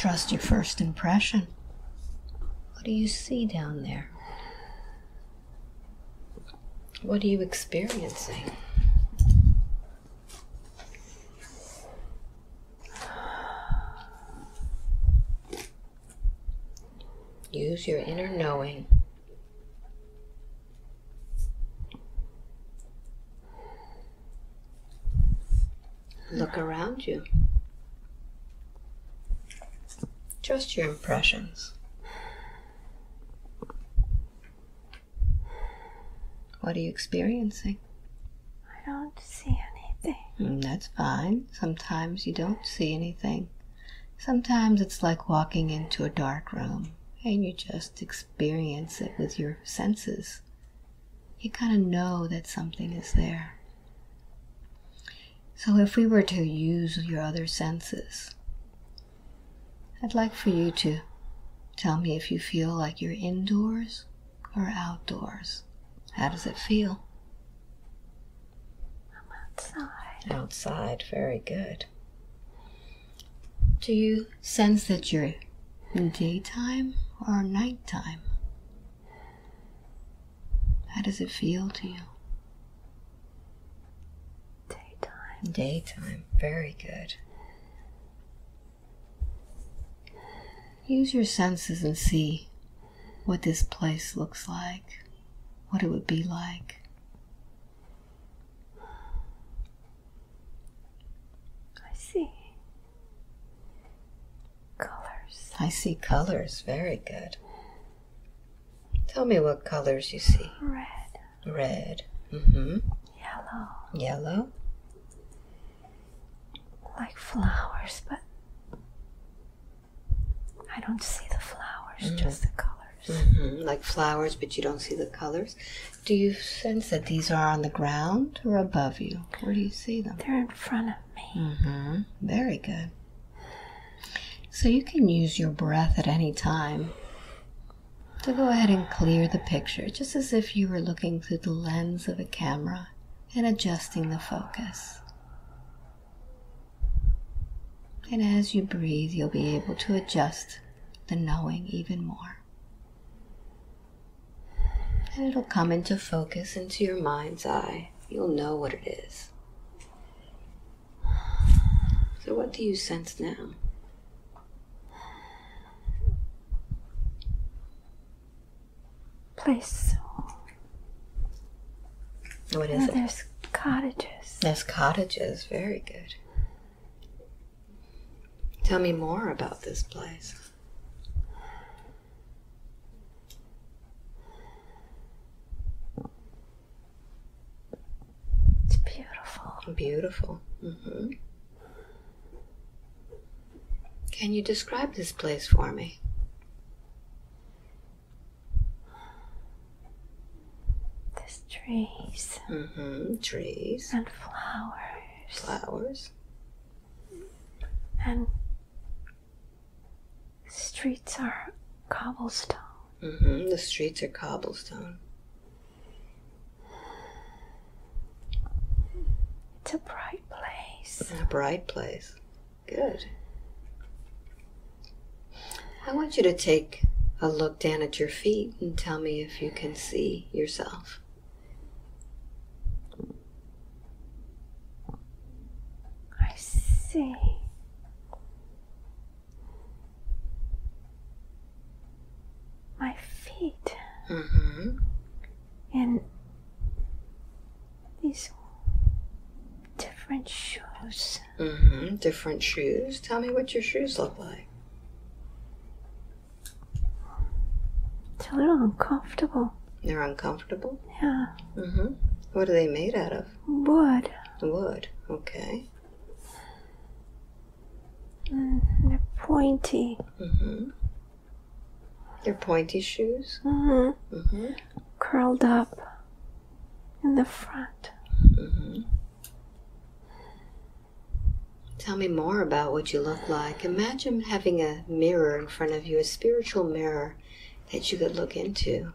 Trust your first impression. What do you see down there? What are you experiencing? Use your inner knowing. Look around you. Trust your impressions. What are you experiencing? I don't see anything. Mm, that's fine. Sometimes you don't see anything. Sometimes it's like walking into a dark room and you just experience it with your senses. You kind of know that something is there. So, if we were to use your other senses, I'd like for you to tell me if you feel like you're indoors or outdoors. How does it feel? I'm Outside. Outside, very good. Do you sense that you're in daytime or nighttime? How does it feel to you? Daytime. Daytime, very good. Use your senses and see what this place looks like, what it would be like. I see colors. I see colors, very good. Tell me what colors you see. Red, Red, mm-hmm. yellow, yellow, like flowers, but I don't see the flowers, just the colors. hmm like flowers, but you don't see the colors. Do you sense that these are on the ground or above you? Where do you see them? They're in front of me. Mm-hmm. Very good. So you can use your breath at any time to go ahead and clear the picture, just as if you were looking through the lens of a camera and adjusting the focus. And as you breathe, you'll be able to adjust the knowing even more. And it'll come into focus into your mind's eye. You'll know what it is. So, what do you sense now? Place. What Oh, is it? there's cottages. There's cottages. Very good. Tell me more about this place. It's beautiful. Beautiful. hmm Can you describe this place for me? There's trees Mm-hmm. Trees, and flowers flowers. and streets are cobblestone. hmm The streets are cobblestone. It's a bright place. A bright place. Good. I want you to take a look down at your feet and tell me if you can see yourself. I see. My feet hmm in these different shoes. hmm Different shoes. Tell me what your shoes look like. It's a little uncomfortable. They're uncomfortable. Yeah, Mm-hmm. What are they made out of? wood. Wood. Okay. Mm, they're pointy. hmm They're pointy shoes. hmm hmm Curled up in the front. hmm Tell me more about what you look like. Imagine having a mirror in front of you, a spiritual mirror that you could look into.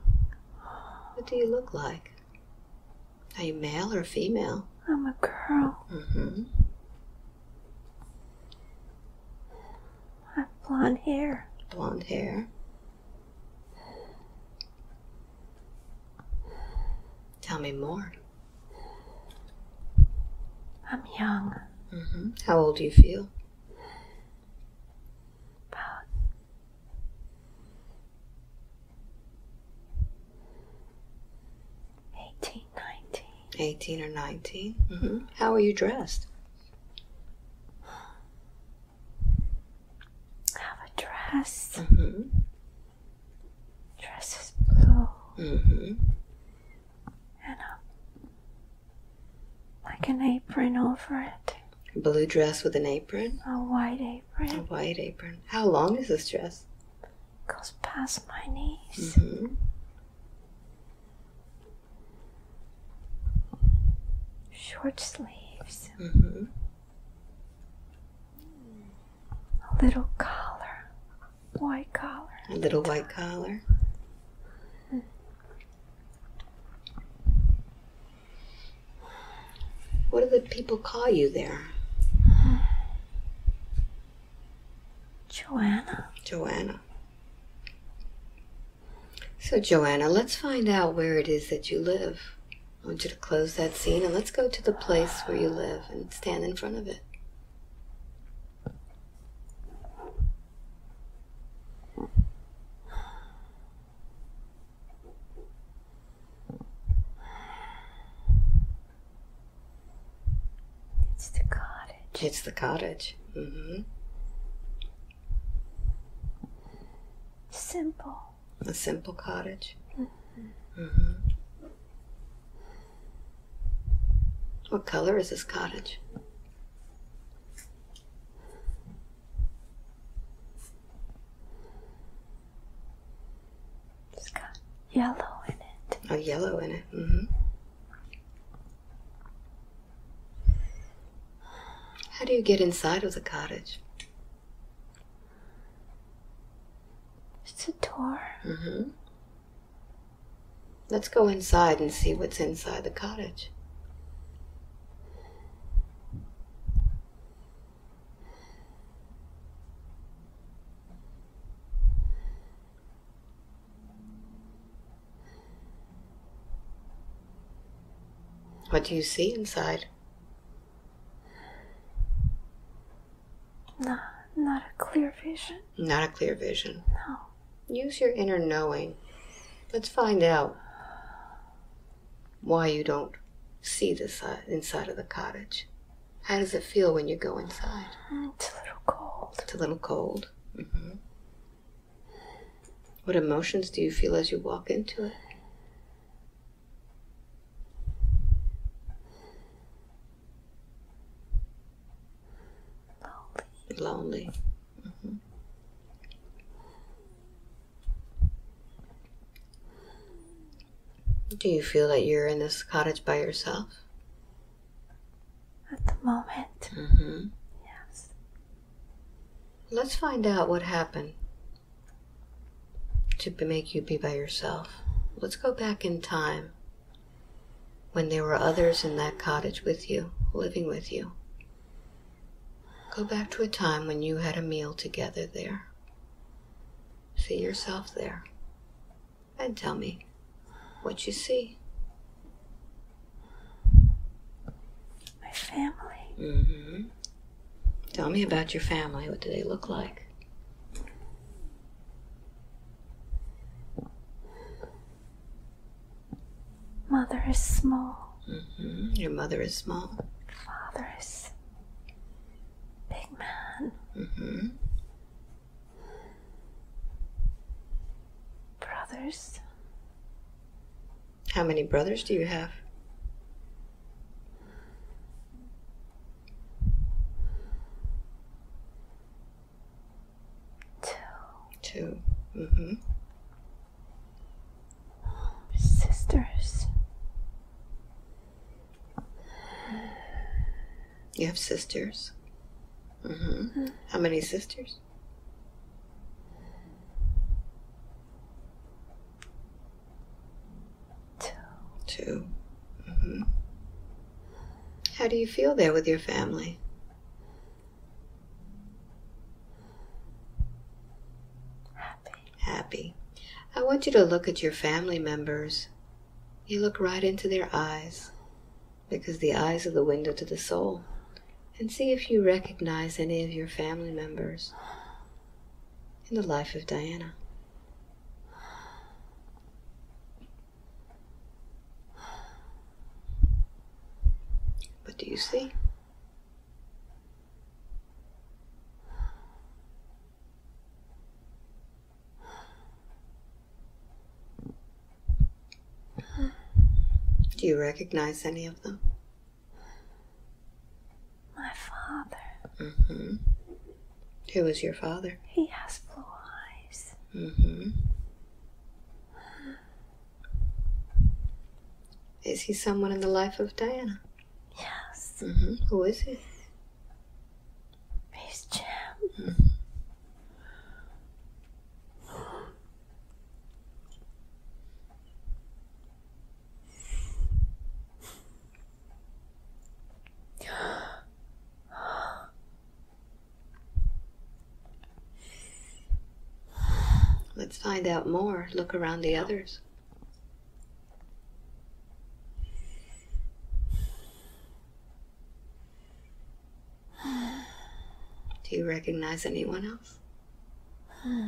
What do you look like? Are you male or female? I'm a girl. hmm I have blonde hair. Blonde hair. Tell me more. I'm young, hmm How old do you feel? about eighteen, nineteen. 18 or 19? hmm How are you dressed? I have a dress. hmm Dress is blue hmm and a like an apron over it. A blue dress with an apron? A white apron. A white apron. How long is this dress? goes past my knees. hmm Short sleeves. hmm A little collar. White collar. A little white collar. What do the people call you there? Joanna. Joanna. So, Joanna, let's find out where it is that you live. I want you to close that scene and let's go to the place where you live and stand in front of it. It's the cottage. It's the cottage. hmm Simple. A simple cottage. hmm What color is this cottage? It's got yellow in it. Oh, yellow in it. hmm How do you get inside of the cottage? It's a door. hmm Let's go inside and see what's inside the cottage. What do you see inside? No, not a clear vision. Not a clear vision. No. Use your inner knowing. Let's find out why you don't see the side, inside of the cottage. How does it feel when you go inside? Mm, It's a little cold. It's a little cold. Mm -hmm. What emotions do you feel as you walk into it? Lonely. Lonely. Mhm. Do you feel that you're in this cottage by yourself? At the moment. Mm-hmm. Yes. Let's find out what happened to make you be by yourself. Let's go back in time when there were others in that cottage with you, living with you. Go back to a time when you had a meal together there. See yourself there. And tell me what you see. My family. Mm-hmm. Tell me about your family. What do they look like? Mother is small. Mm-hmm. Your mother is small. Father is. Mm-hmm. Brothers. How many brothers do you have? Two Two. Mm-hmm. sisters. You have sisters. Mm-hmm. How many sisters? Two. Two. Mm-hmm. How do you feel there with your family? Happy. Happy. I want you to look at your family members. You look right into their eyes because the eyes are the window to the soul. And see if you recognize any of your family members in the life of Diana. What do you see? Do you recognize any of them? My father. hmm Who is your father? He has blue eyes. hmm Is he someone in the life of Diana? Yes. hmm Who is he? He's Jim. Let's find out more. Look around the others. Do you recognize anyone else? My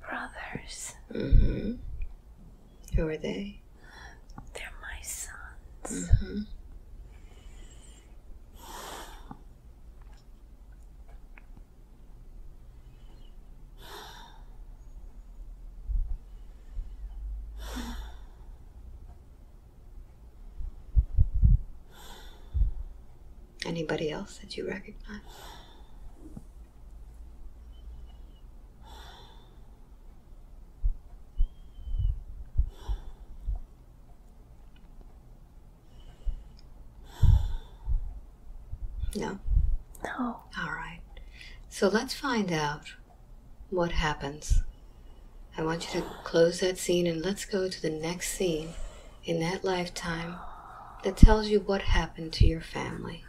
brothers. Mm-hmm. Who are they? They're my sons. hmm Anybody else that you recognize? No? No. All right. So let's find out what happens. I want you to close that scene and let's go to the next scene in that lifetime that tells you what happened to your family.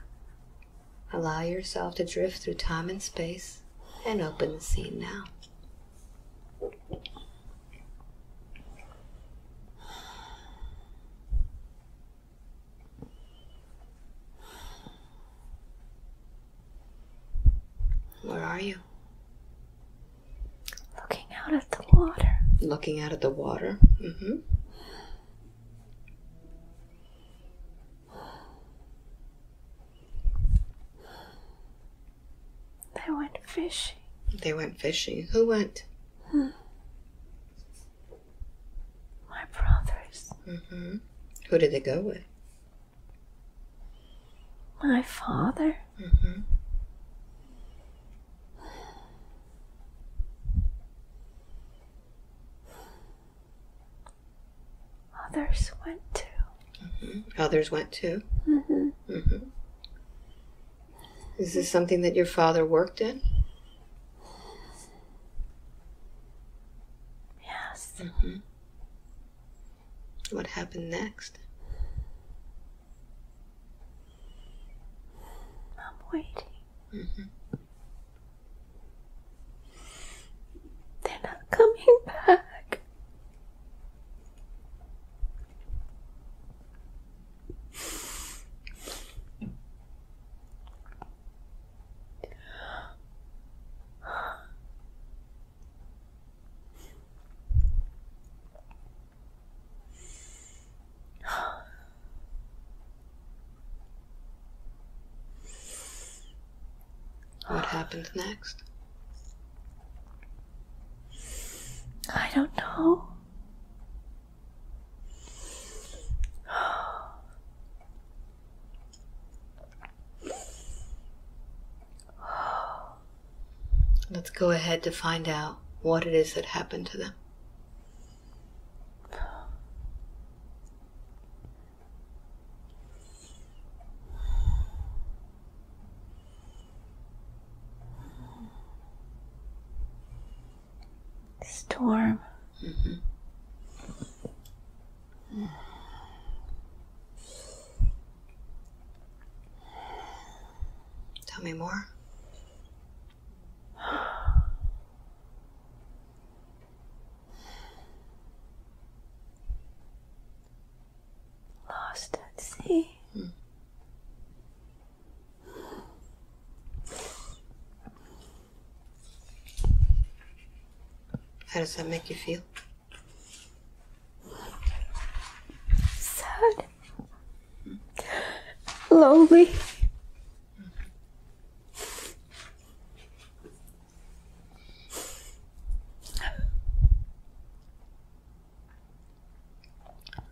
Allow yourself to drift through time and space and open the scene now. Where are you? Looking out at the water. At the water. hmm They went fishing. They went fishing. Who went? My brothers. hmm Who did they go with? My father. hmm Others went too. Others went too. Mm-hmm. hmm Is this something that your father worked in? Yes. hmm What happened next? I'm waiting. hmm They're not coming back. What happened next? I don't know. Let's go ahead to find out what it is that happened to them. Storm. hmm me more. Lost at sea. How does that make you feel? Sad. Lonely.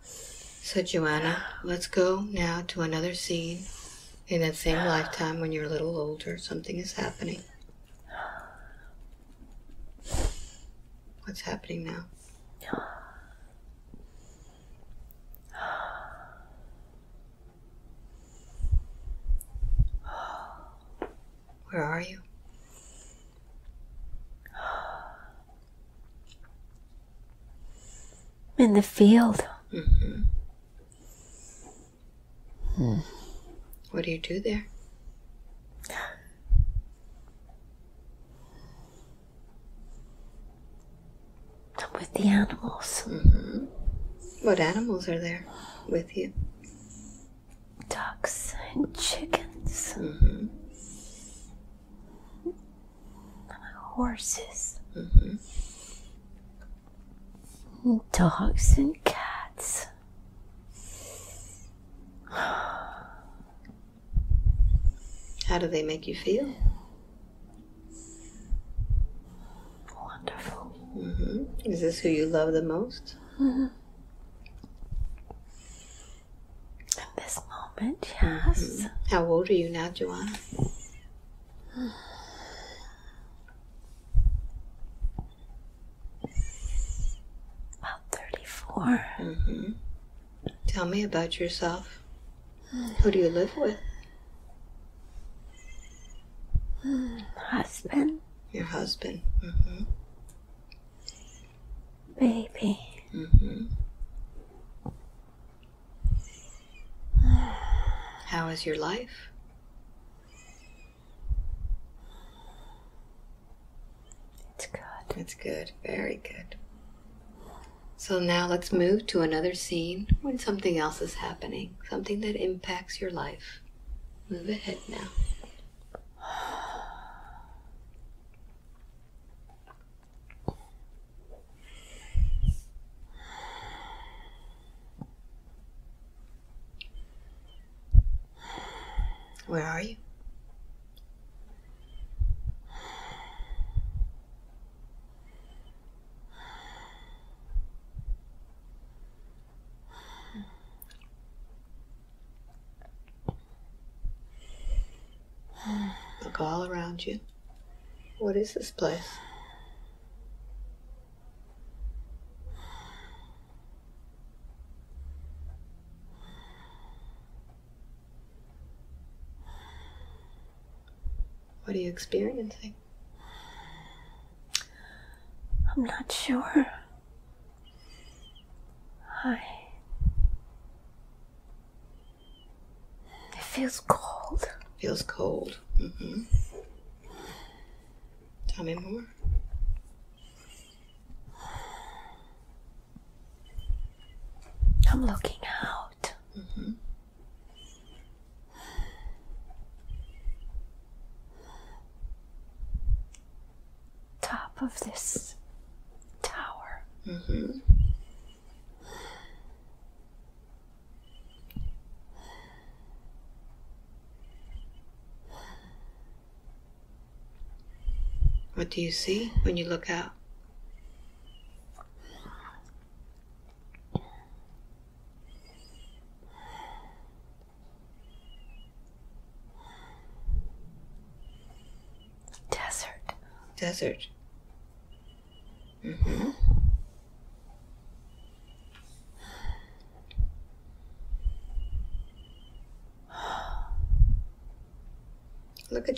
So, Joanna, let's go now to another scene in that same lifetime when you're a little older. Something is happening. What's happening now? Where are you? In the field. hmm What do you do there? I'm with the animals. hmm What animals are there with you? Ducks and chickens. hmm Horses. hmm Dogs and cats. How do they make you feel? Wonderful. Hmm Is this who you love the most? In this moment, yes. How old are you now, Joanna? About 34. hmm Tell me about yourself. Who do you live with? Husband, Your husband. hmm baby. hmm How is your life? It's good. It's good. Very good. So now let's move to another scene when something else is happening, something that impacts your life. Move ahead now. Where are you? Look all around you. What is this place? What are you experiencing? I'm not sure. I. It feels cold. Feels cold. hmm Tell me more. I'm looking out. hmm Top of this tower. Mm -hmm. What do you see when you look out? Desert. Desert.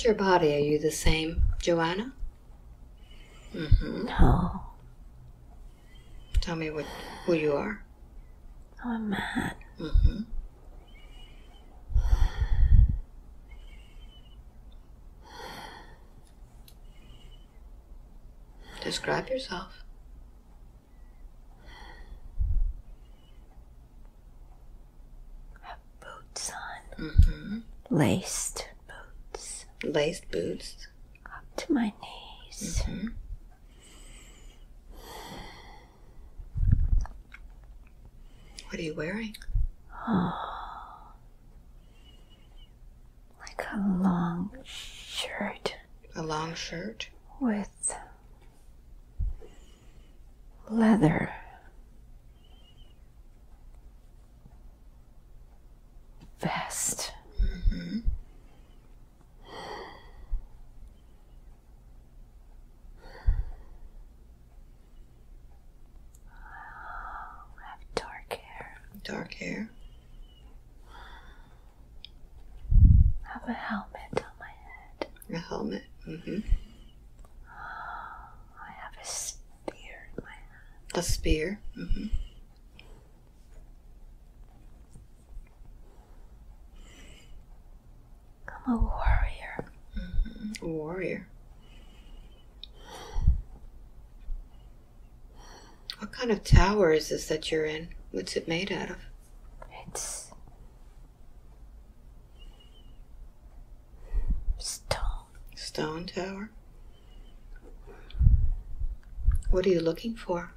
your body, are you the same, Joanna? Mm-hmm. No. Tell me what who you are. I'm a man. Mm-hmm. Describe yourself. Boots on. Mm-hmm. Laced. Laced boots. Up to my knees. Mm-hmm. What are you wearing? Like a long shirt A long shirt. with leather. Vest. Mm-hmm. I have dark hair. Dark hair. I have a helmet on my head. A helmet. Mm-hmm. I have a spear in my hand. A spear. Mm-hmm. I'm a warrior. A warrior. What kind of tower is this that you're in? What's it made out of? It's stone. Stone tower. What are you looking for?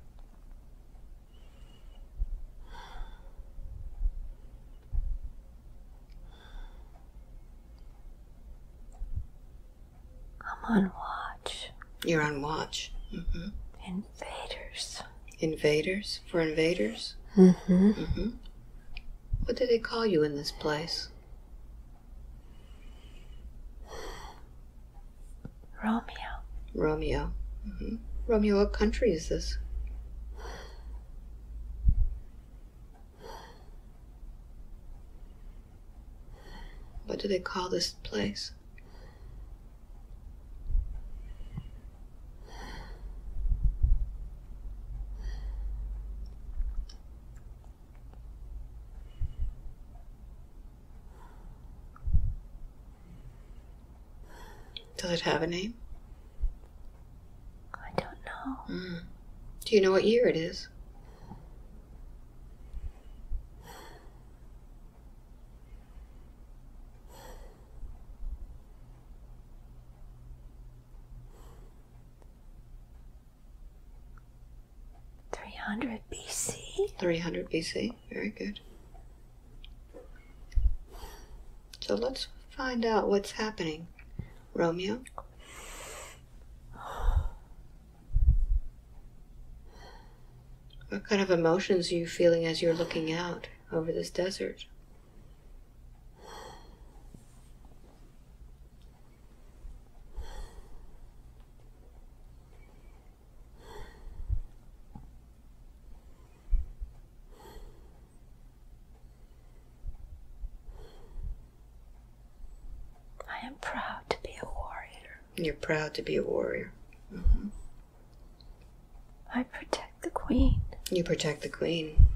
I'm on watch. You're on watch. hmm Invaders. Invaders? For invaders? Mm-hmm. hmm What do they call you in this place? Romeo. Romeo. Mm-hmm. Romeo, what country is this? What do they call this place? Does it have a name? I don't know. Mm. Do you know what year it is? Three hundred BC. 300 BC. Very good. So let's find out what's happening. Romeo? What kind of emotions are you feeling as you're looking out over this desert? I am proud to be a warrior. You're proud to be a warrior. I protect the queen. You protect the queen.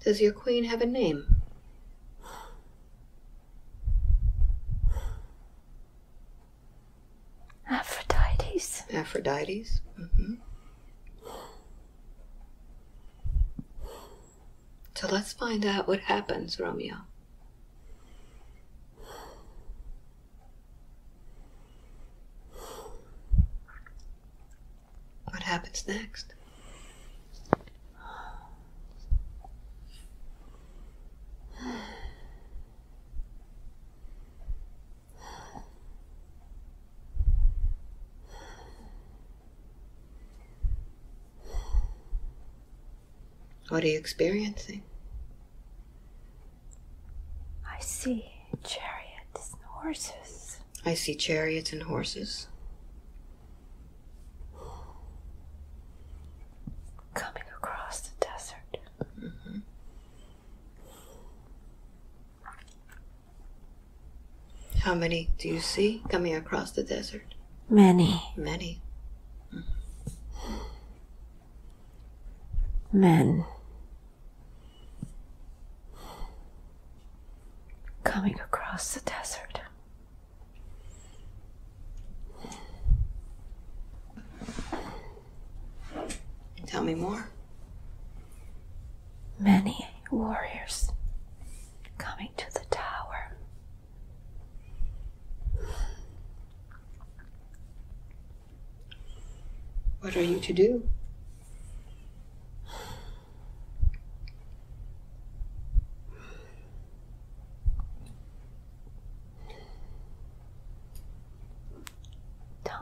Does your queen have a name? Aphrodites. Aphrodites? hmm So let's find out what happens, Romeo. What happens next? What are you experiencing? I see chariots and horses. I see chariots and horses. coming across the desert. Mm-hmm. How many do you see coming across the desert? Many Many. men. Coming across the desert. Tell me more. Many warriors coming to the tower. What are you to do?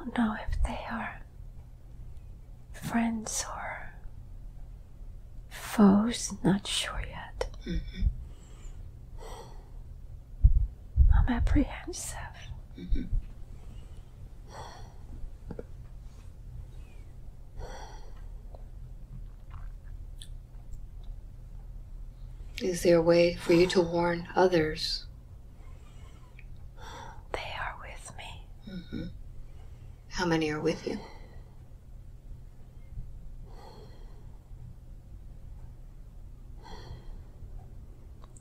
Don't know if they are friends or foes, not sure yet. Mm-hmm. I'm apprehensive. Mm-hmm. Is there a way for you to warn others? They are with me. Mm-hmm. How many are with you?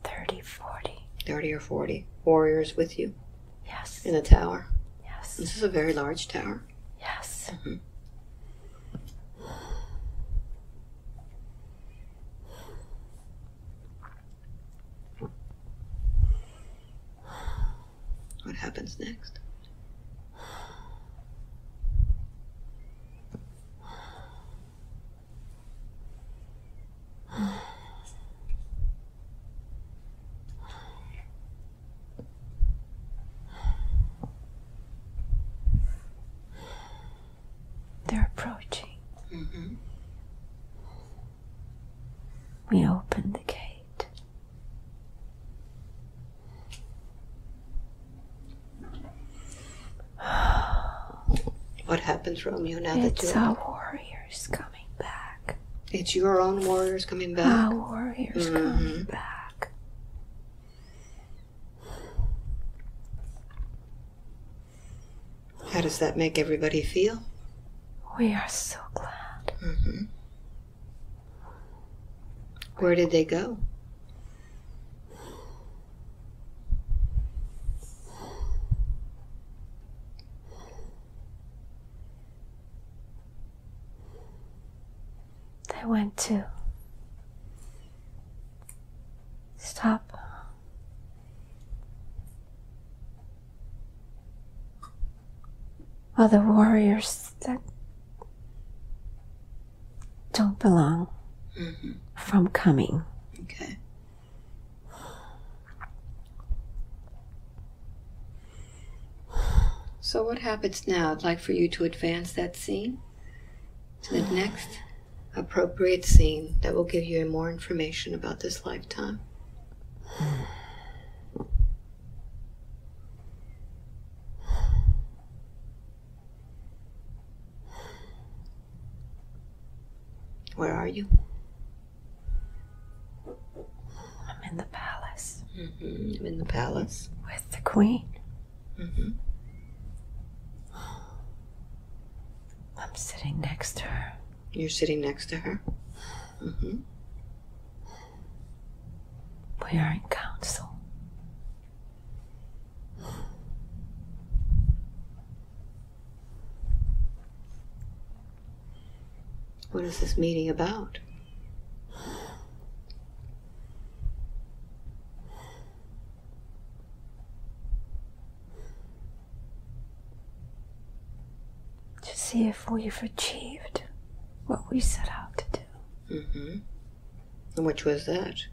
Thirty, forty. 30 or 40 warriors with you Yes. in the tower. Yes. This is a very large tower. Yes. What happens next? They're approaching. Mm-hmm. We open the gate. What happens, Romeo, now that It's you our warriors coming back. It's your own warriors coming back. Our warriors coming Mhm. back. How does that make everybody feel? We are so glad. Mm-hmm. Where did they go? They went to stop other warriors that don't belong Mm-hmm. from coming. Okay. So what happens now? I'd like for you to advance that scene to the next appropriate scene that will give you more information about this lifetime. Where are you? I'm in the palace Mm-hmm. I'm in the palace. with the queen. Mm-hmm. I'm sitting next to her. You're sitting next to her. Mm-hmm. We are in council. What is this meeting about? to see if we've achieved what we set out to do. Mm-hmm. And which was that?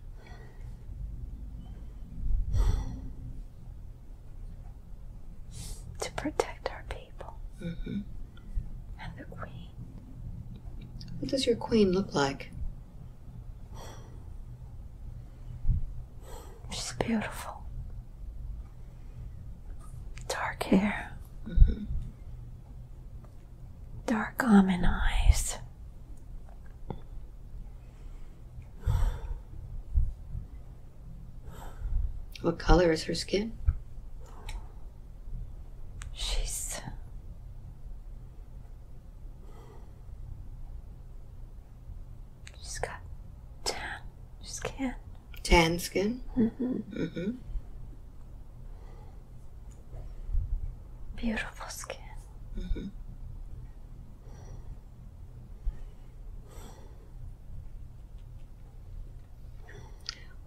To protect our people Mm-hmm. and the queen. What does your queen look like? She's beautiful. Dark hair, Mm-hmm. Dark almond eyes. What color is her skin? She's she's got tan skin. Tan skin. Mm-hmm. Mm-hmm. beautiful skin. Mhm.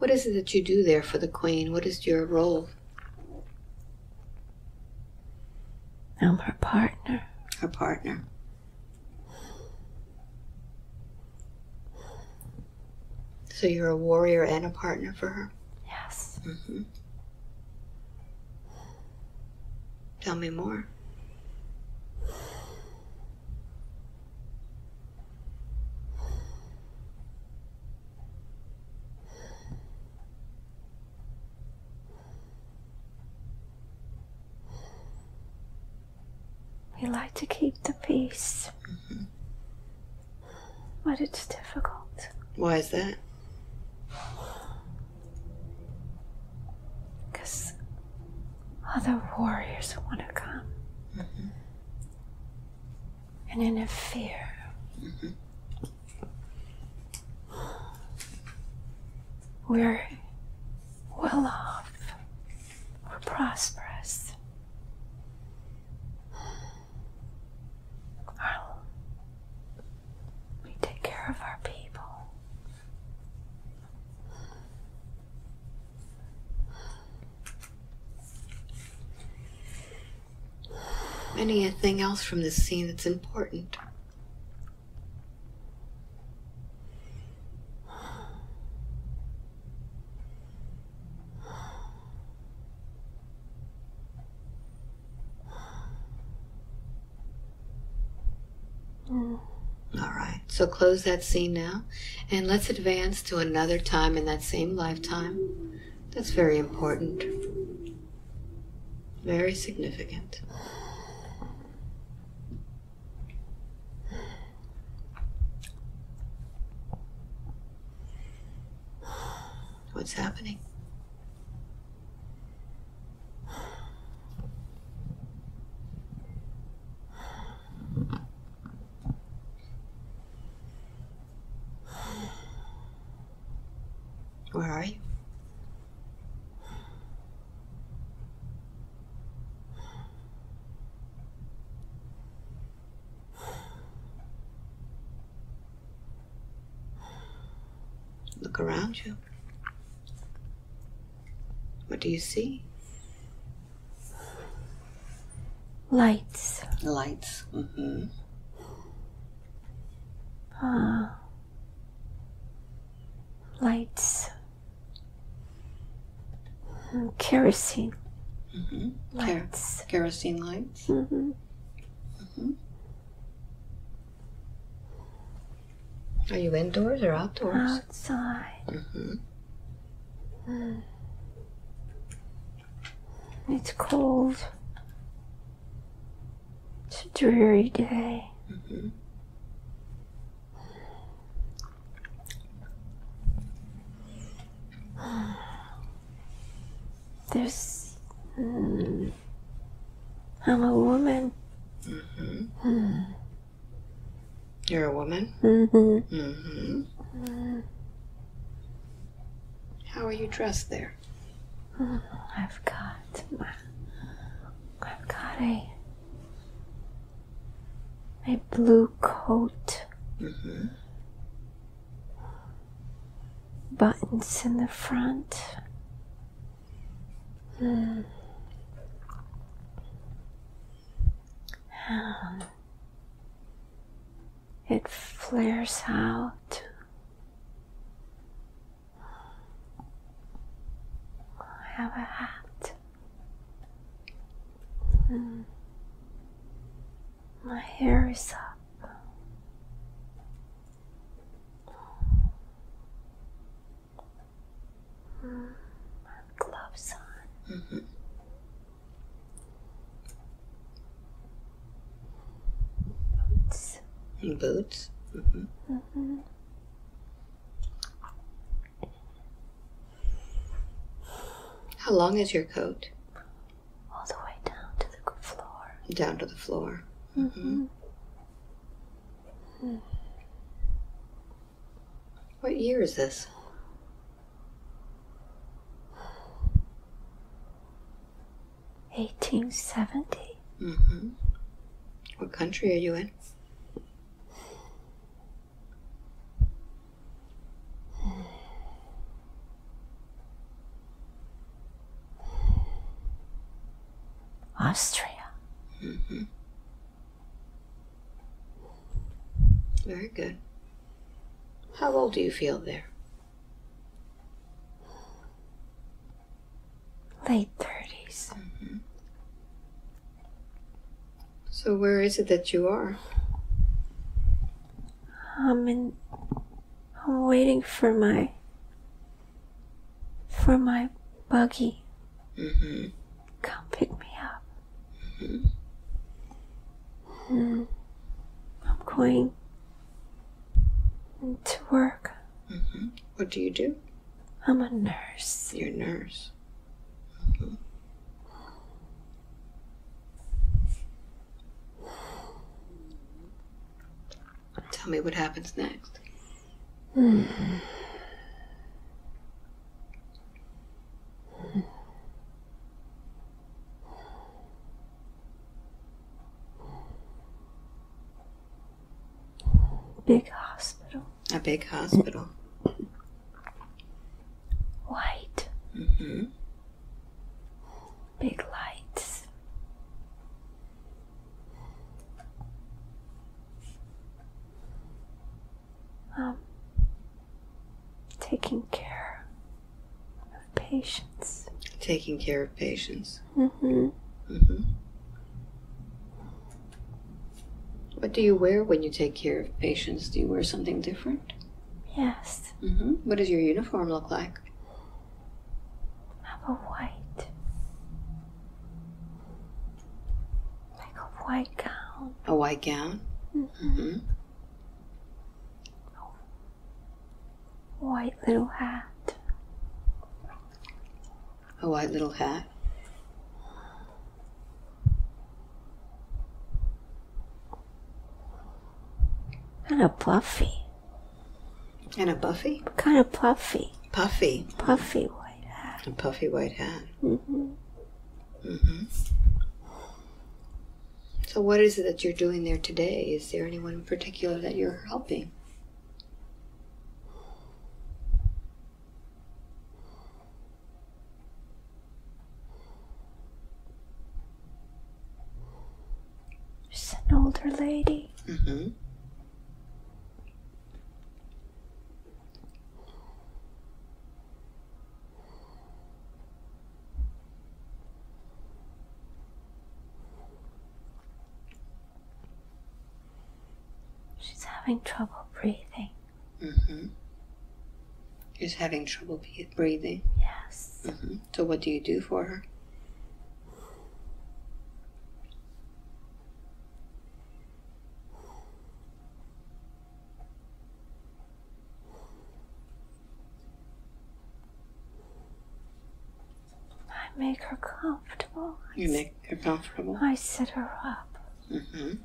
What is it that you do there for the queen? What is your role? I'm her partner. Her partner. So you're a warrior and a partner for her? Yes. Mm -hmm. Tell me more. Like to keep the peace. Mm-hmm. But it's difficult. Why is that? Because other warriors want to come mm-hmm. and interfere. Mm-hmm. We're well off. We're prosperous. Our- we take care of our people. Anything else from this scene that's important? All right, so close that scene now, and let's advance to another time in that same lifetime. That's very important, very significant. What's happening? Where are you? Look around you. Do you see? Lights. Lights. Mm-hmm. Ah. lights. Mm, Kerosene Mm-hmm. lights. kerosene lights. Mm-hmm. Are you indoors or outdoors? Outside. Mm-hmm. It's cold. It's a dreary day. Mm-hmm. There's. Mm, I'm a woman. Mm-hmm. You're a woman. Mm-hmm. Mm-hmm. How are you dressed there? I've got my. I've got a. A blue coat, Mm-hmm. buttons in the front. Mm. Um, it flares out. I have a hat. Mm. My hair is up. Mm. Have gloves on. Mm-hmm. It's- And boots. Mm-hmm. mhm. How long is your coat? All the way down to the floor. Down to the floor. Mm-hmm. What year is this? Eighteen seventy. Mm-hmm. What country are you in? Austria. Mm-hmm. Very good. How old do you feel there? Late 30s. So where is it that you are? I'm in. I'm waiting for my. for my buggy. Mm-hmm. Come pick me up. Mm. I'm going to work. Mm-hmm. What do you do? I'm a nurse. You're a nurse. Mhm. Tell me what happens next. Big hospital. A big hospital. White. Mm-hmm. Big lights. Um, taking care of patients. Taking care of patients. Mm-hmm. Mm-hmm. What do you wear when you take care of patients? Do you wear something different? Yes, Mm-hmm. What does your uniform look like? have a white. Like a white gown. A white gown. Mm-hmm. White little hat. A white little hat. Kind of puffy. And a buffy? Kind of puffy. Puffy. Puffy white hat. A puffy white hat. Mm-hmm. Mm-hmm. So, what is it that you're doing there today? Is there anyone in particular that you're helping? She's an older lady. Mm-hmm. She's having trouble breathing. Mm-hmm. Is having trouble breathing. Yes. Mm-hmm. So, what do you do for her? I make her comfortable. You make her comfortable. I sit her up Mm-hmm.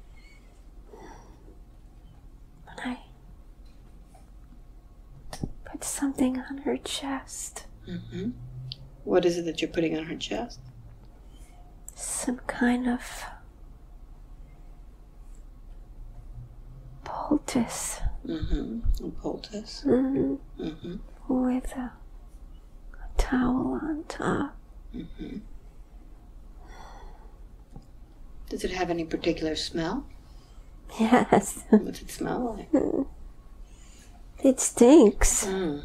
and I something on her chest. Mm-hmm. What is it that you're putting on her chest? Some kind of poultice Mm-hmm. A poultice. mm, Mm-hmm. with a, a towel on top. Mm-hmm. Does it have any particular smell? Yes, What's it smell like? it stinks, Mm.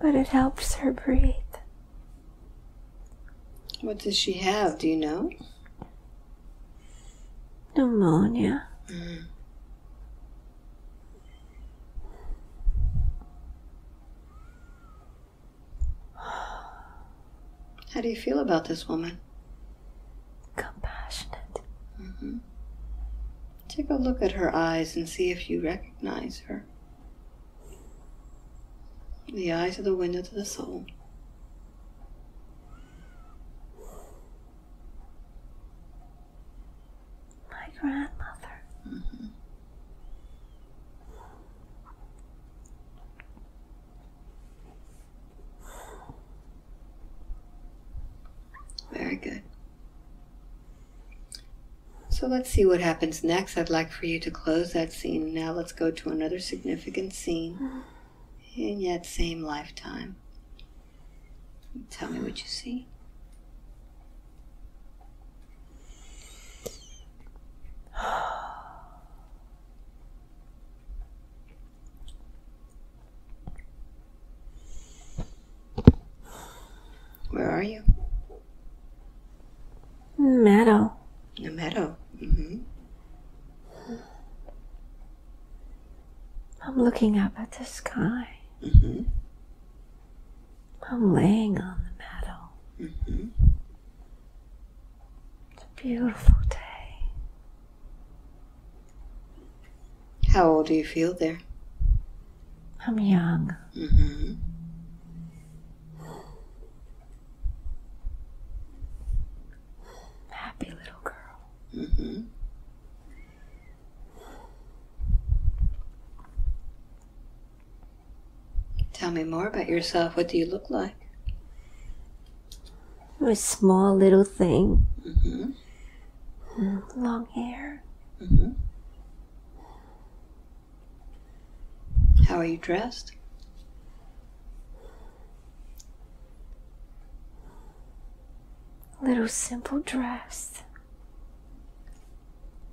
but it helps her breathe. What does she have? Do you know? Pneumonia. Mm. How do you feel about this woman? Compassionate. hmm Take a look at her eyes and see if you recognize her. The eyes are the window to the soul. My grandmother. Very good. So let's see what happens next. I'd like for you to close that scene. Now let's go to another significant scene in yet same lifetime. Tell me what you see. Where are you? Meadow. In a meadow. hmm I'm looking up at the sky. hmm I'm laying on the meadow. hmm It's a beautiful day. How old do you feel there? I'm young. hmm Happy little girl. hmm Tell me more about yourself. What do you look like? I'm a small little thing. hmm Long hair. hmm How are you dressed? Little simple dress.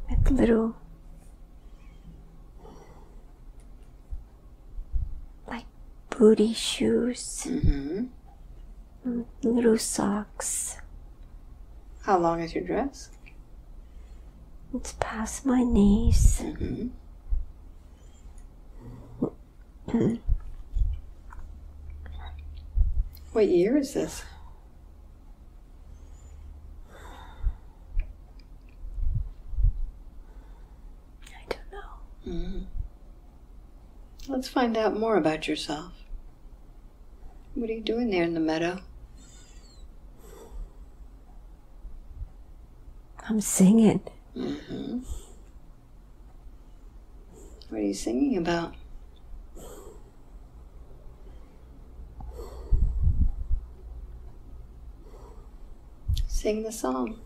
With little booty shoes. hmm mm, Little socks. How long is your dress? It's past my knees. hmm What year is this? I don't know. hmm Let's find out more about yourself. What are you doing there in the meadow? I'm singing. hmm What are you singing about? Sing the song.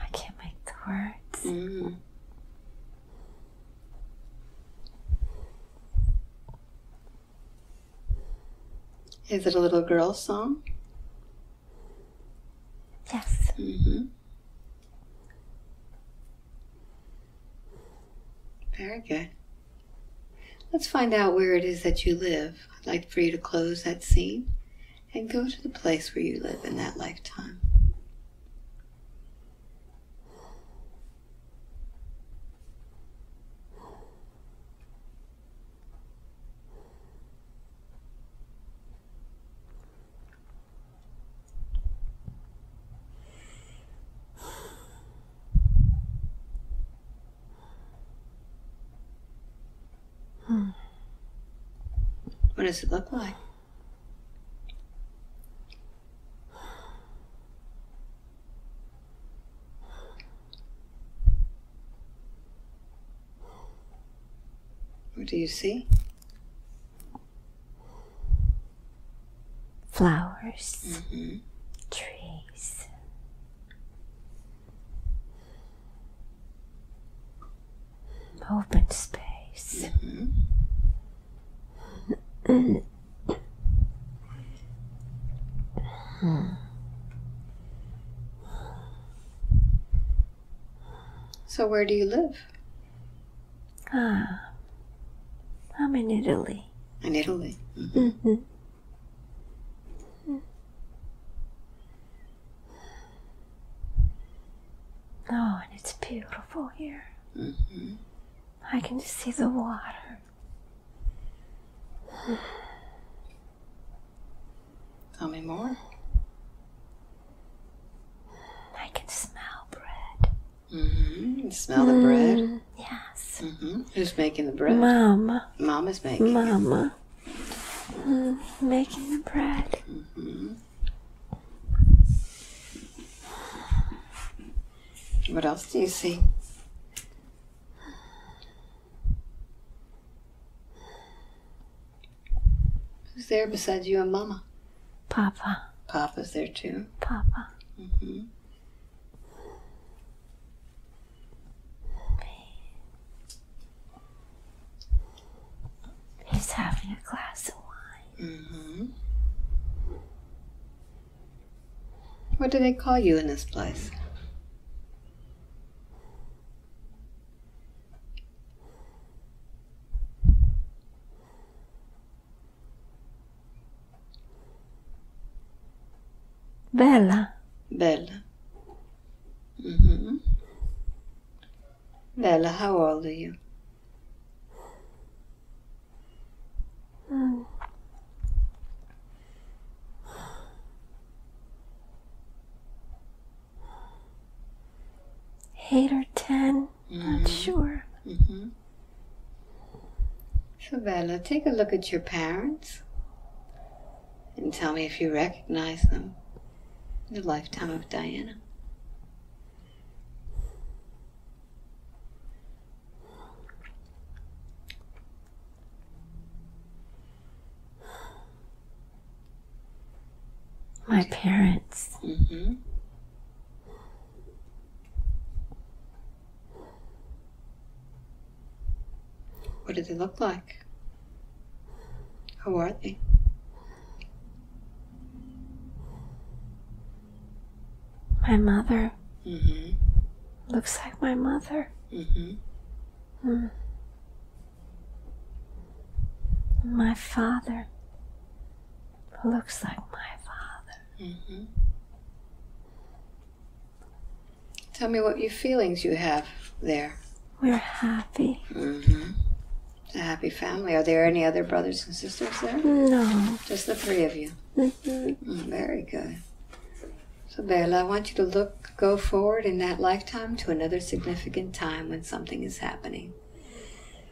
I can't make the words. Mm. Is it a little girl song? Yes. Mm-hmm. Very good. Let's find out where it is that you live. I'd like for you to close that scene and go to the place where you live in that lifetime. What does it look like? What do you see? Flowers. Mm-hmm. Trees. Open space. Mm-hmm. So where do you live? Ah. I'm in Italy. In Italy. Mm-hmm. Oh, and it's beautiful here. Mm-hmm. I can see the water. Tell me more. I can smell bread. Mm-hmm. Smell the bread. Mm, yes. Mm-hmm. Who's making the bread? Mama. Mom is making. it. Mama. Mm, making the bread. What else do you see? Who's there besides you and Mama? Papa. Papa's there too. Papa. Mm -hmm. He's having a glass of wine. Mm -hmm. What do they call you in this place? Bella. Bella. hmm Bella, how old are you? Mm. Eight or ten, not sure. hmm So, Bella, take a look at your parents and tell me if you recognize them. The lifetime of Diana. My parents. hmm What do they look like? Who are they? My mother hmm looks like my mother. hmm Mm. My father looks like my father. hmm Tell me what your feelings you have there. We're happy. Mm-hmm. It's a happy family. Are there any other brothers and sisters there? No. Just the three of you. Mhm. Mm, very good. So, Bella, I want you to look, go forward in that lifetime to another significant time when something is happening,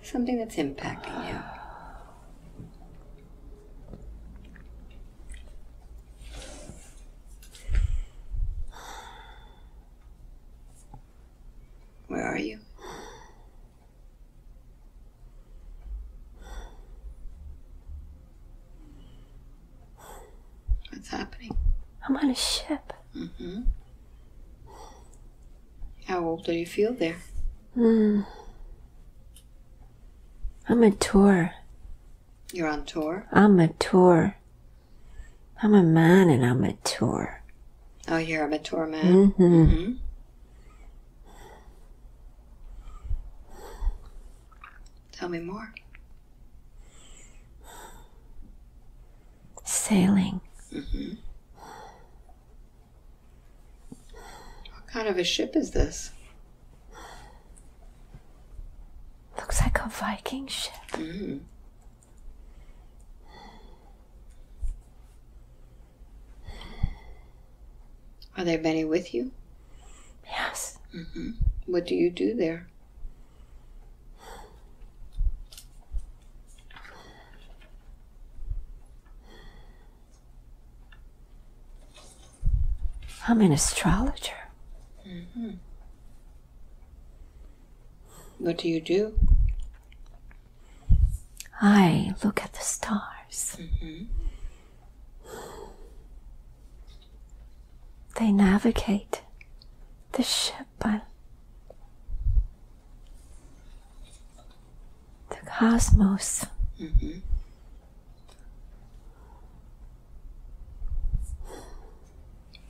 something that's impacting you. Where are you? What's happening? I'm on a ship. Mm-hmm. How old do you feel there? Mm. I'm a tour. You're on tour. I'm a tour. I'm a man and I'm a tour. Oh, you're a tour man. Mm-hmm. Mm-hmm. Tell me more. Sailing. Mm-hmm. Kind of a ship is this? Looks like a Viking ship. Mm-hmm. Are there many with you? Yes. Mm-hmm. What do you do there? I'm an astrologer. Mm-hmm. What do you do? I look at the stars. Mm-hmm. They navigate the ship the cosmos. Mm-hmm.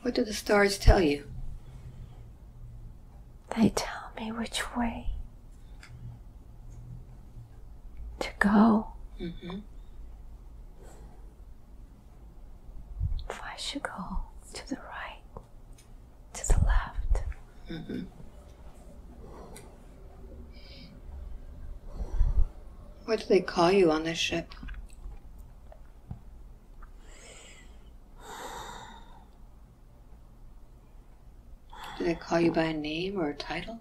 What do the stars tell you? They tell me which way to go. Mm-hmm. If I should go to the right, to the left. Mm-hmm. What do they call you on this ship? Do they call you by a name or a title?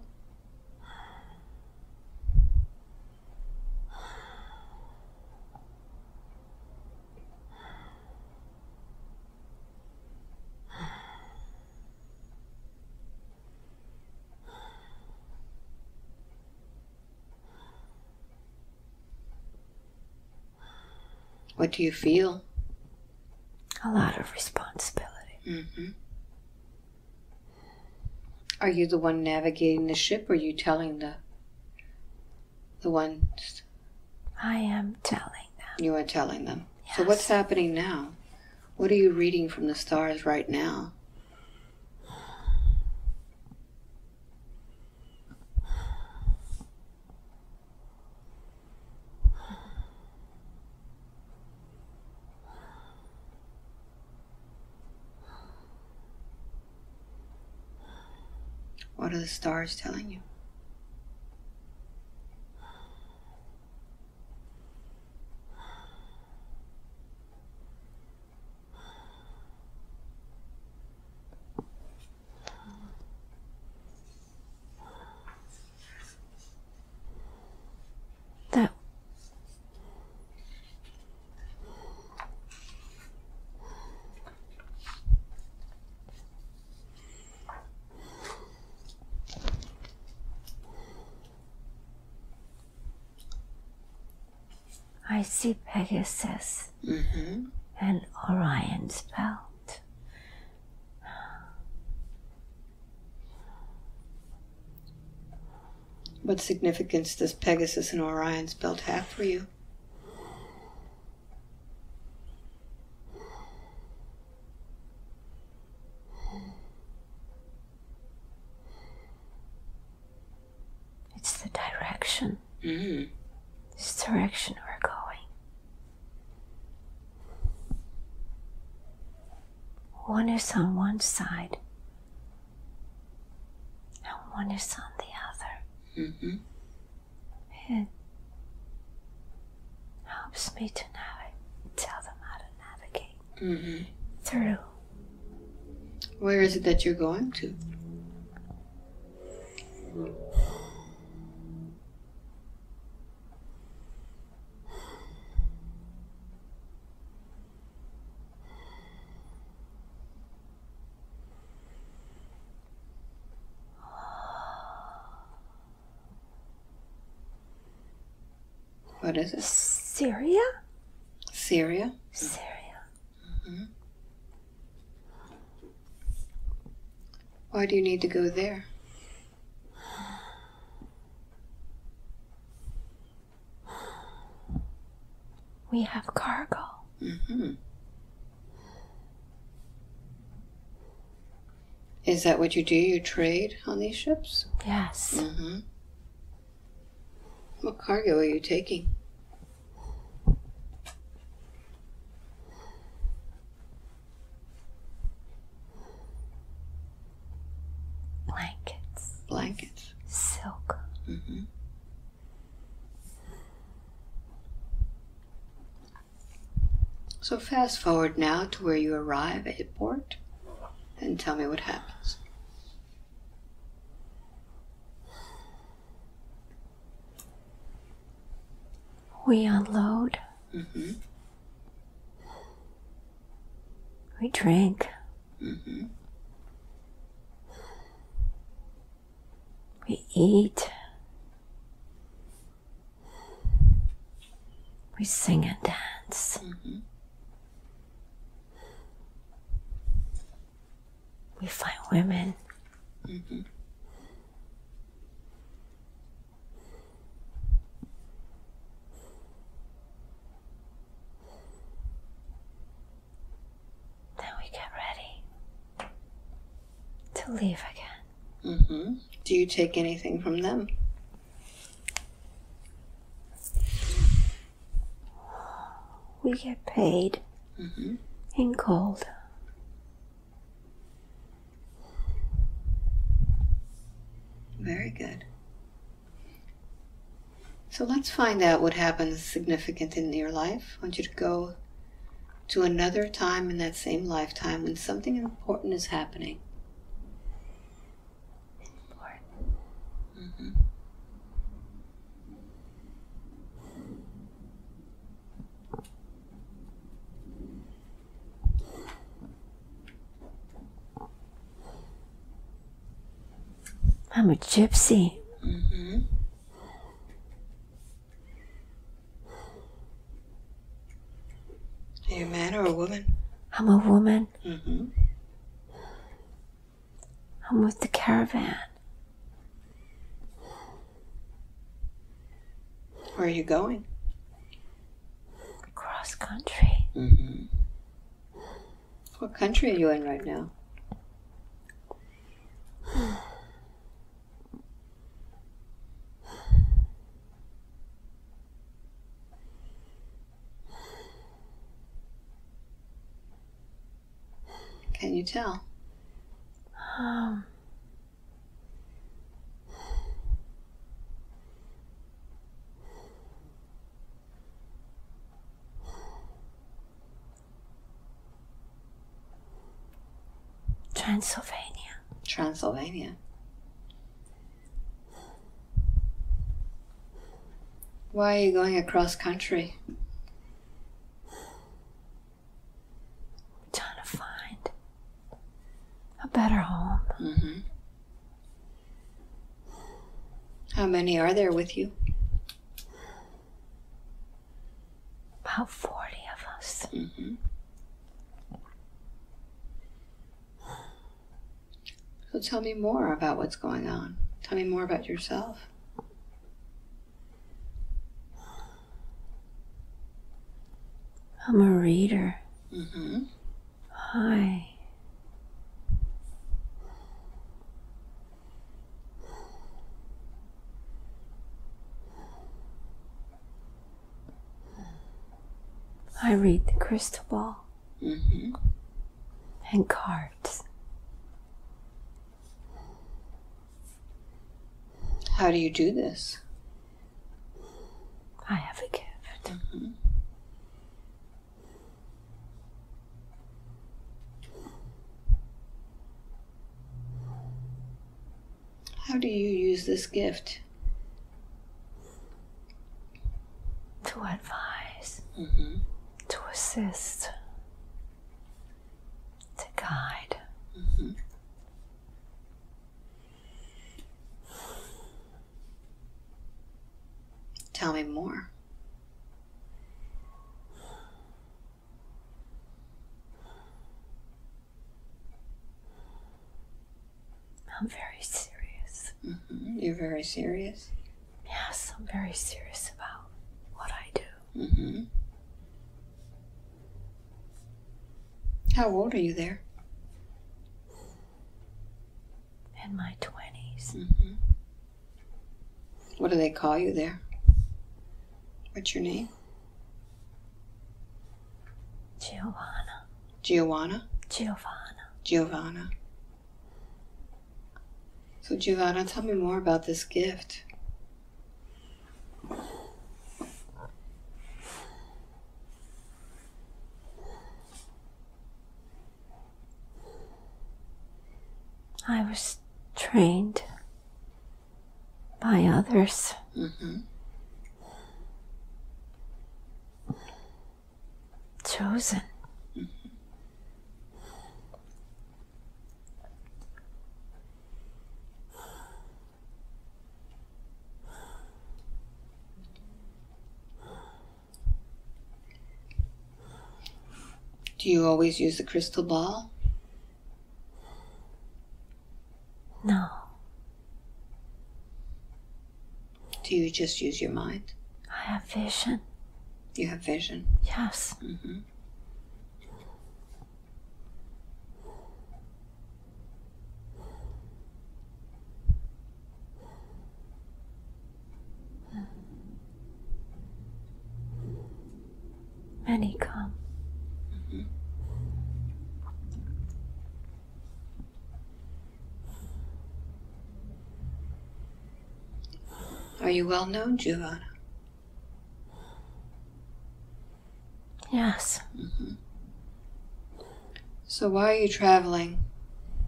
What do you feel? A lot of responsibility. hmm Are you the one navigating the ship, or are you telling the the ones I am telling them. you are telling them? Yes. So what's happening now? What are you reading from the stars right now? What are the stars telling you? That I see Pegasus Mm-hmm. and Orion's belt. What significance does Pegasus and Orion's belt have for you? It's the direction. Mm. This direction we're going. One is on one side, and one is on the other. Mm-hmm. It helps me to navigate, tell them how to navigate Mm-hmm. through. Where is it that you're going to? What is it? Syria? Syria? Syria. Mm-hmm. Why do you need to go there? We have cargo. Mm-hmm. Is that what you do? You trade on these ships? Yes. Mm-hmm. What cargo are you taking? So fast forward now to where you arrive at port and tell me what happens. We unload. Mm-hmm. We drink. Mm-hmm. We eat. We sing and dance. Mm-hmm. We find women. Mm-hmm. Then we get ready to leave again. Mm-hmm. Do you take anything from them? We get paid Mm-hmm. in gold. Very good. So let's find out what happens significant in your life. I want you to go to another time in that same lifetime when something important is happening. I'm a gypsy. Are you a man or a woman? I'm a woman. Mm-hmm. I'm with the caravan. Where are you going? Cross country. Mm-hmm. What country are you in right now? Can you tell? Um, Transylvania. Transylvania. Why are you going across country? trying to find a better home. Mm-hmm. How many are there with you? About 40 of us. Mm-hmm. So tell me more about what's going on. Tell me more about yourself. I'm a reader. Mm-hmm. Hi. I read the crystal ball Mm-hmm. and cards. How do you do this? I have a gift. How do you use this gift? To advise, Mm-hmm. To assist, to guide. Mm-hmm. Tell me more. I'm very serious. Mm-hmm. You're very serious. Yes, I'm very serious about what I do. Mm-hmm. How old are you there? In my 20s. Mm-hmm. What do they call you there? What's your name? Giovanna. Giovanna? Giovanna. Giovanna. So, Giovanna, tell me more about this gift. I was trained by others. Mm-hmm. Chosen. Do you always use the crystal ball? No, Do you just use your mind? I have vision. You have vision. Yes. Mm-hmm. Many come. Are you well known, Giovanna? Yes. So, why are you traveling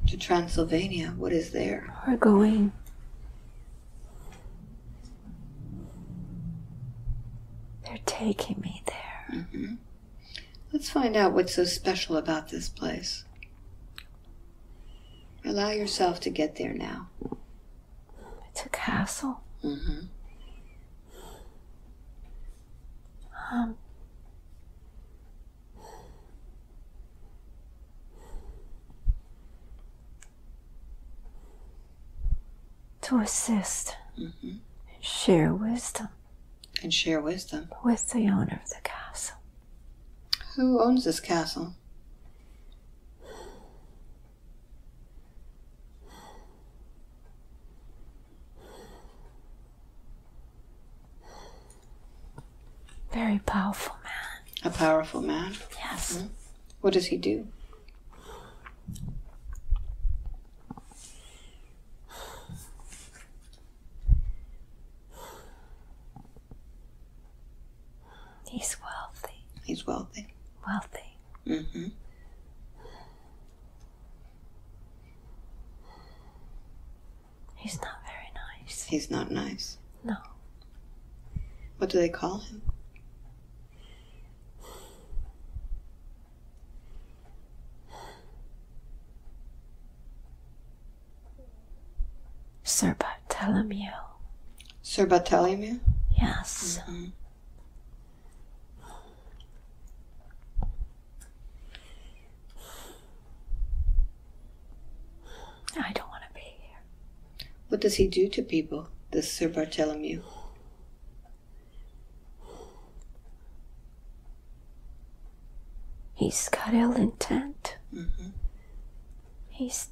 to Transylvania? What is there? We're going. They're taking me there. Mm-hmm. Let's find out what's so special about this place. Allow yourself to get there now. It's a castle. Mm-hmm. Um, to assist mm-hmm. and share wisdom. And share wisdom. With the owner of the castle. Who owns this castle? Very powerful man. A powerful man. Yes. What does he do? He's wealthy. He's wealthy. Wealthy. Mm-hmm. He's not very nice. He's not nice. No. What do they call him? Sir Bartholomew. Sir Bartholomew? Yes. Mhm. I don't want to be here. What does he do to people, this Sir Bartholomew? He's got ill intent. Mm-hmm. He's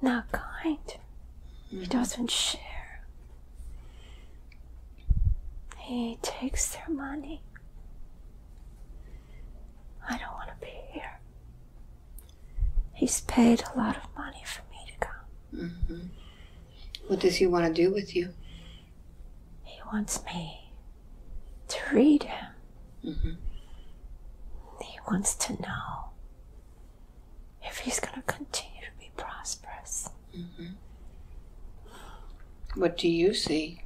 not kind. He doesn't share. He takes their money. I don't want to be here. He's paid a lot of money for me to come. Mm-hmm. What does he want to do with you? He wants me to read him. Mm-hmm. He wants to know if he's going to continue to be prosperous. What do you see?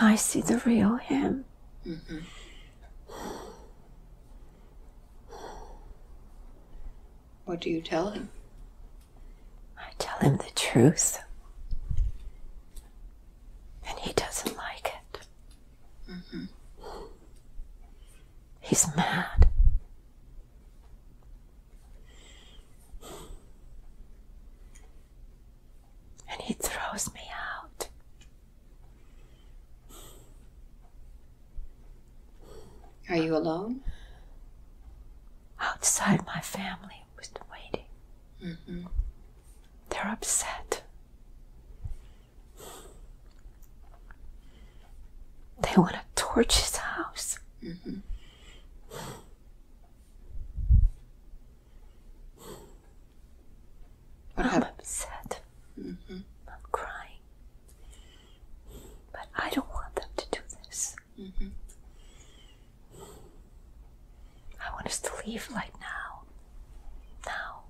I see the real him. Mm-hmm. What do you tell him? I tell him the truth. And he doesn't like it. He's mad. And he throws me out. Are you alone? Outside my family was waiting. Mm-hmm. They're upset. They want to torch his house. Mm-hmm. What I'm happened? upset. Mm-hmm. I'm crying. But I don't want them to do this. Mm-hmm. I want us to leave like now. Now.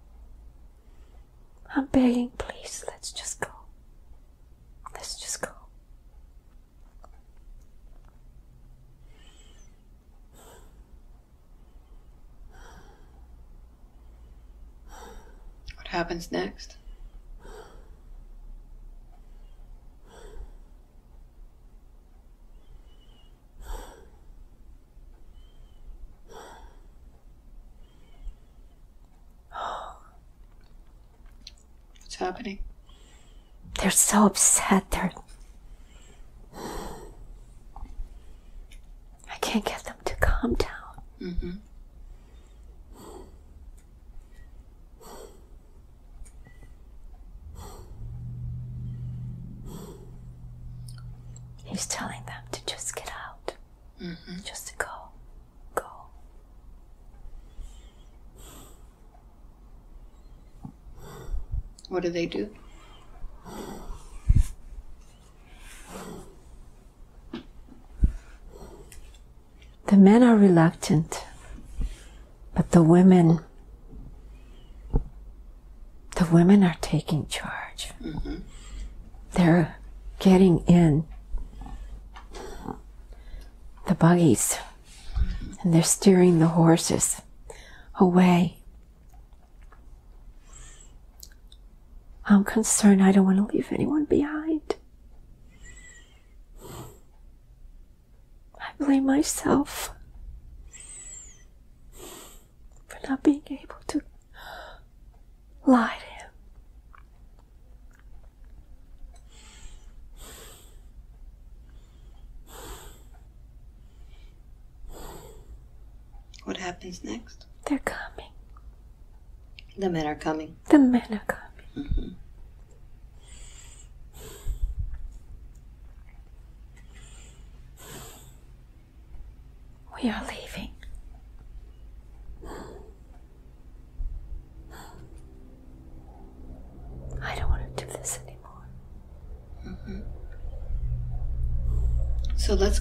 I'm begging, please, let's just go. Let's just go. What happens next? What's happening? They're so upset. They're. I can't get them to calm down. Mm-hmm. He's telling them to just get out. Mm-hmm. Just to go. Go. What do they do? The men are reluctant, but the women. The women are taking charge. Mm-hmm. They're getting in the buggies and they're steering the horses away. I'm concerned I don't want to leave anyone behind. I blame myself for not being able to lie to him. What happens next? They're coming. The men are coming. The men are coming.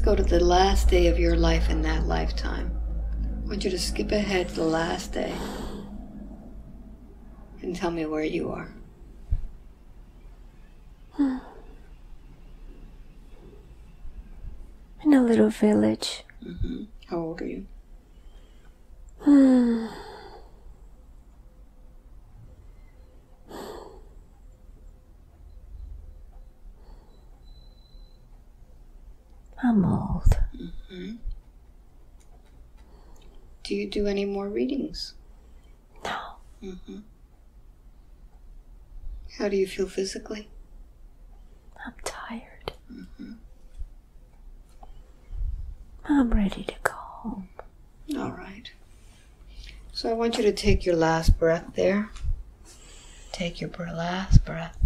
Go to the last day of your life in that lifetime. I want you to skip ahead to the last day and tell me where you are. In a little village. hmm How old are you? Hmm. I'm old. hmm Do you do any more readings? No, hmm How do you feel physically? I'm tired. I'm ready to go home. All right. So I want you to take your last breath there. Take your last breath.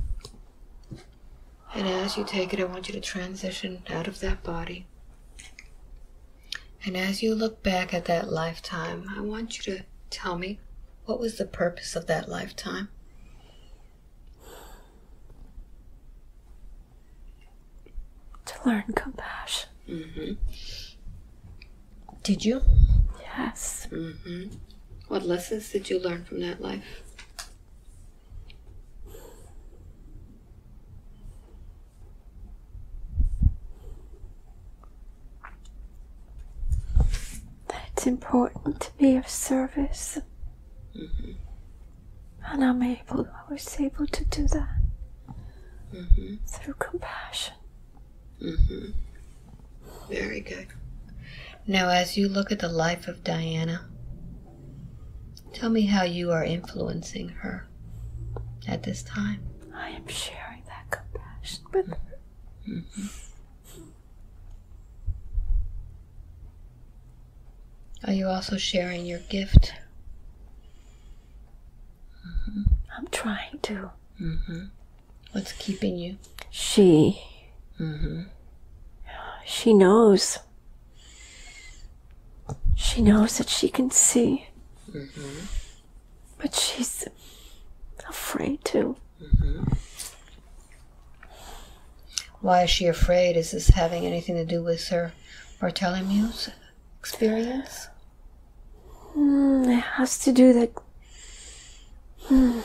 And as you take it, I want you to transition out of that body. And as you look back at that lifetime, I want you to tell me what was the purpose of that lifetime? To learn compassion. Mm-hmm. Did you? Yes. Mm-hmm. What lessons did you learn from that life? That it's important to be of service. Mm-hmm. And I'm able, I was able to do that Mm-hmm. through compassion. Mm-hmm. Very good. Now, as you look at the life of Diana, tell me how you are influencing her at this time. I am sharing that compassion with her. Are you also sharing your gift? I'm trying to. Mm-hmm. What's keeping you? She, Mm-hmm. she knows. She knows that she can see, Mm-hmm. but she's afraid to. Why is she afraid? Is this having anything to do with her Bartholomew's experience? Mm, it has to do that. Hmm.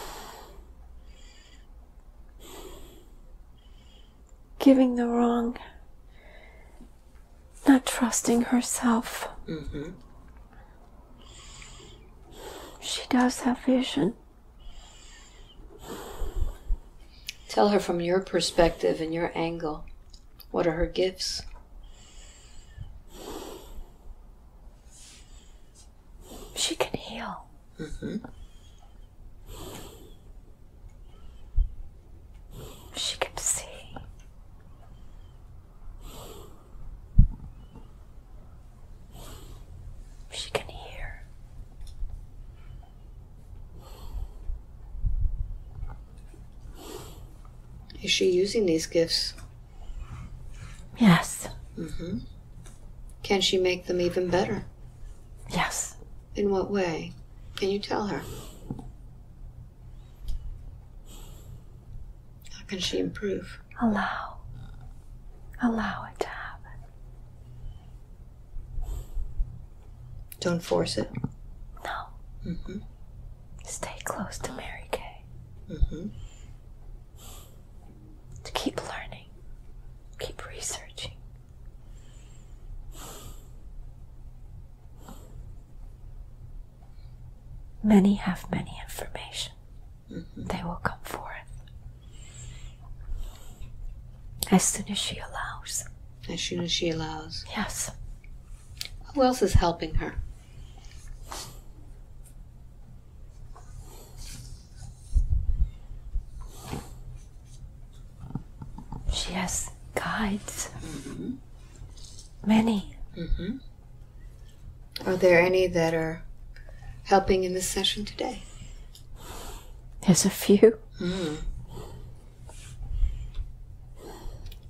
Giving the wrong. Not trusting herself. Mm-hmm. She does have vision. Tell her from your perspective and your angle. What are her gifts? She can heal. Mm-hmm. She can see. She can hear. Is she using these gifts? Yes. Mm-hmm. Can she make them even better? Yes. In what way? Can you tell her? How can she improve? Allow. Allow it to happen. Don't force it. No. Mm-hmm. Stay close to Mary Kay. Mm-hmm. To keep learning. Keep researching. Many have many information. They will come forth. As soon as she allows. As soon as she allows. Yes. Who else is helping her? She has guides. Many. Mm-hmm. Are there any that are helping in this session today? There's a few.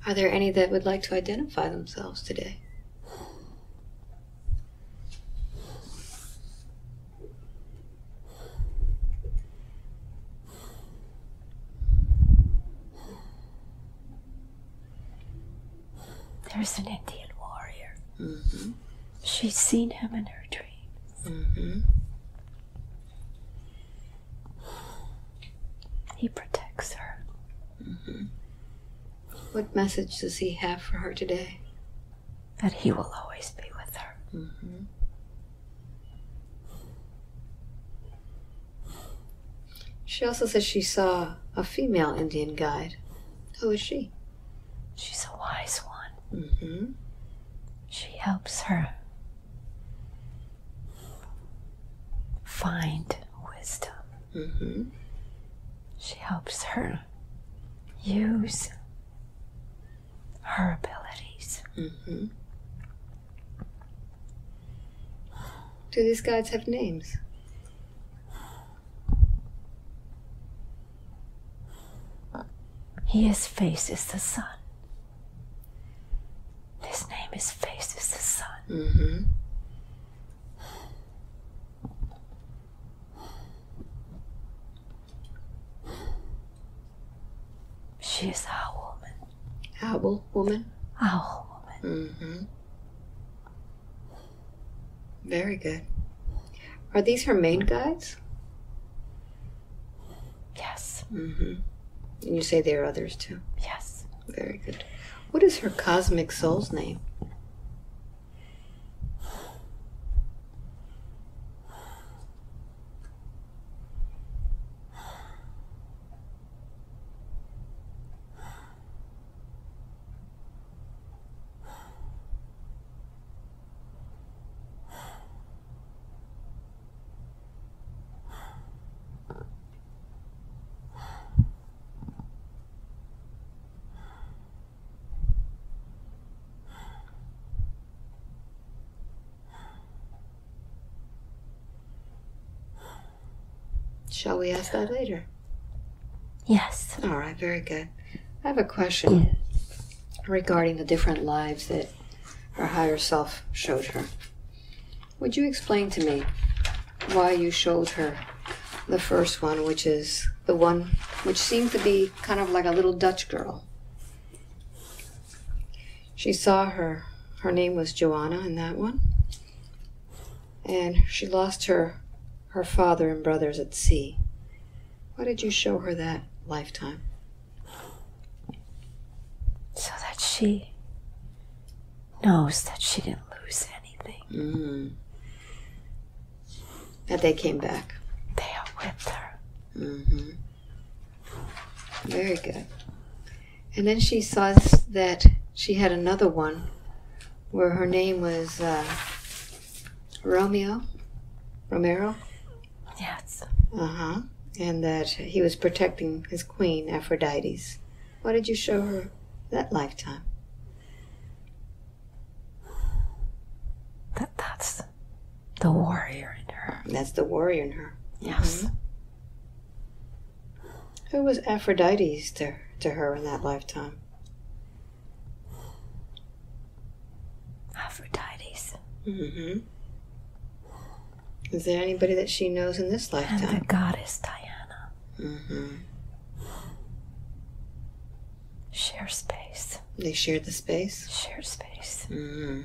Are there any that would like to identify themselves today? There's an Indian warrior. Mm-hmm. She's seen him in her dreams. Mm-hmm. He protects her. What message does he have for her today? That he will always be with her. Mm-hmm. She also says she saw a female Indian guide. Who is she? She's a wise one. Mm-hmm. She helps her find wisdom. Mm-hmm. She helps her use her abilities. Mm-hmm. Do these guides have names? His face is the sun. His name is Face is the sun. Mm-hmm. She is our woman. Owl woman? Our woman. Mm-hmm. Very good. Are these her main guides? Yes. Mm-hmm. And you say there are others too. Yes. Very good. What is her cosmic soul's name? Shall we ask that later? Yes. All right, very good. I have a question regarding the different lives that her higher self showed her. Would you explain to me why you showed her the first one, which is the one which seemed to be kind of like a little Dutch girl? She saw her, her name was Joanna in that one, and she lost her, her father and brothers at sea. Why did you show her that lifetime? So that she knows that she didn't lose anything. Mm. That they came back. They are with her. hmm Very good. And then she says that she had another one where her name was uh, Romeo, Romero. Yes. Uh huh. And that he was protecting his queen, Aphrodites. Why did you show her that lifetime? That that's the warrior in her. That's the warrior in her. Yes. Who was Aphrodites to, to her in that lifetime? Aphrodites. Mm-hmm. Is there anybody that she knows in this lifetime? And the goddess Diana. Mm-hmm. Share space. They shared the space. Share space. Mm-hmm.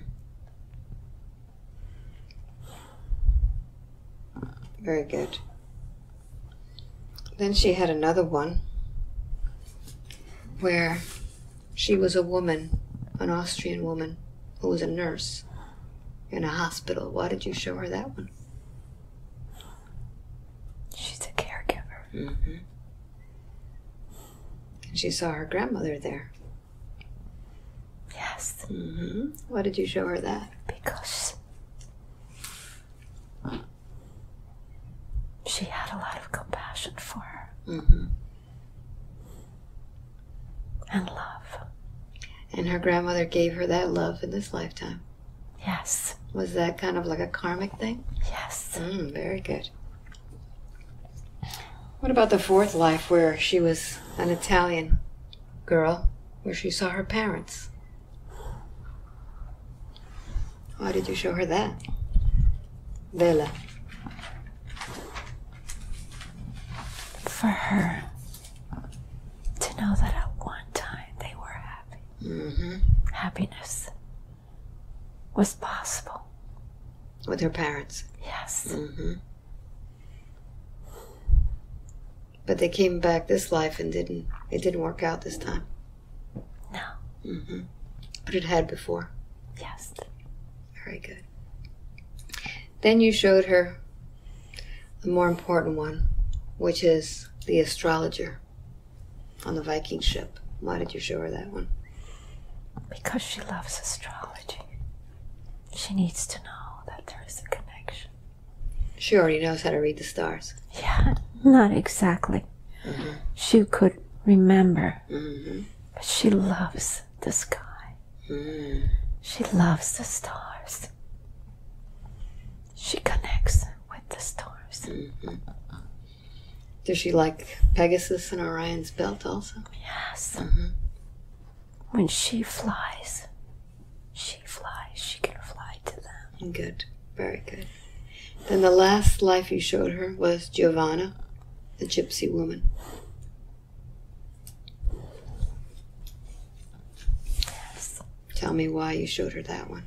Very good. Then she had another one where she was a woman, an Austrian woman, who was a nurse in a hospital. Why did you show her that one? She's a caregiver. Mm-hmm. She saw her grandmother there. Yes. Mm-hmm. Why did you show her that? Because she had a lot of compassion for her Mm-hmm. and love. And her grandmother gave her that love in this lifetime. Yes. Was that kind of like a karmic thing? Yes. Mm, very good. What about the fourth life where she was an Italian girl, where she saw her parents? Why did you show her that? Vela. For her to know that at one time they were happy. Mm-hmm. Happiness was possible. With her parents. Yes. Mm-hmm. But they came back this life and didn't. It didn't work out this time. No. Mm-hmm. But it had before. Yes. Very good. Then you showed her the more important one, which is the astrologer on the Viking ship. Why did you show her that one? Because she loves astrology. She needs to know that there is a connection. She already knows how to read the stars. Yeah, not exactly. She could remember, Mm-hmm. but she loves the sky. Mm. She loves the stars. She connects with the stars. Does she like Pegasus and Orion's belt also? Yes. Mhm. When she flies, she flies. She can fly to them. Good. Very good. Then the last life you showed her was Giovanna, the gypsy woman. Yes. Tell me why you showed her that one.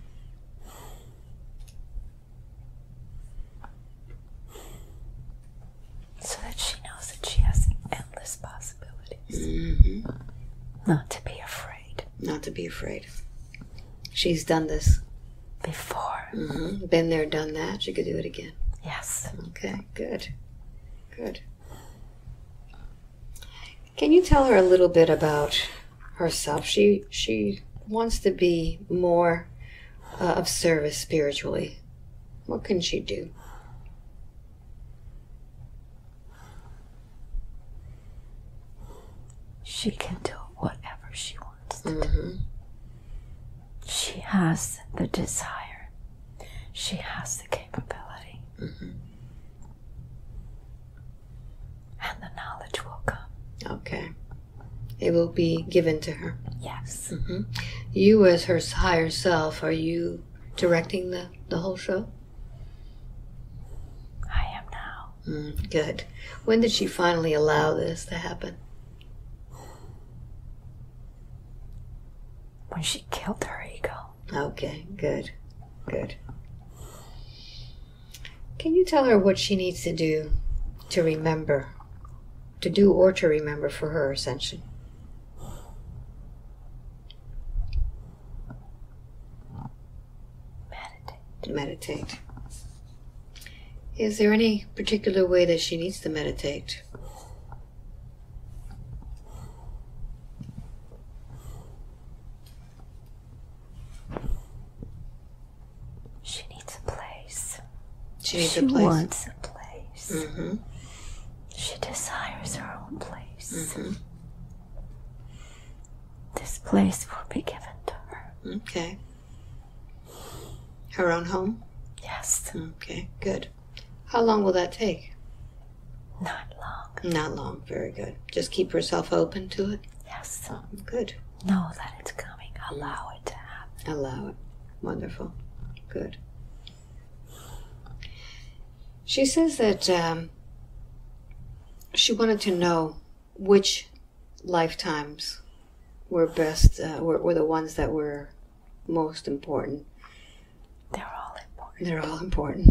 So that she knows that she has endless possibilities. Mm-hmm. Not to be afraid. Not to be afraid. She's done this. Before. Mm-hmm. Been there, done that. She could do it again. Yes. Okay, good. Good. Can you tell her a little bit about herself? She she wants to be more uh, of service spiritually. What can she do? She can do whatever she wants. Mm-hmm. She has the desire. She has the capability. Mhm. And the knowledge will come. Okay. It will be given to her. Yes. hmm You, as her higher self, are you directing the, the whole show? I am now. Mm, good. When did she finally allow this to happen? When she killed her ego. Okay, good. Good. Can you tell her what she needs to do to remember? To do or to remember for her ascension? Meditate. To meditate. Is there any particular way that she needs to meditate? She needs a place. She needs she a place. wants a place. Mm-hmm. She desires her own place. Mm-hmm. This place will be given to her. Okay. Her own home? Yes. Okay, good. How long will that take? Not long. Not long. Very good. Just keep herself open to it. Yes. Good. Know that it's coming. Allow it to happen. Allow it. Wonderful. Good. She says that um, she wanted to know which lifetimes were best, uh, were, were the ones that were most important. They're all important. They're all important.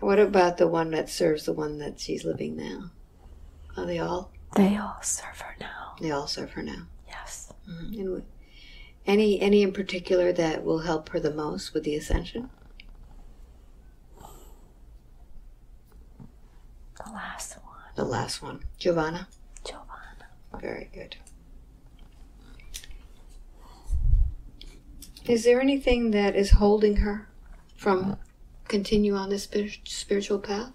What about the one that serves the one that she's living now? Are they all? They all serve her now. They all serve her now. Yes. And wh- any any in particular that will help her the most with the ascension? The last one. The last one, Giovanna. Giovanna. Very good. Is there anything that is holding her from uh. continue on this spiritual path?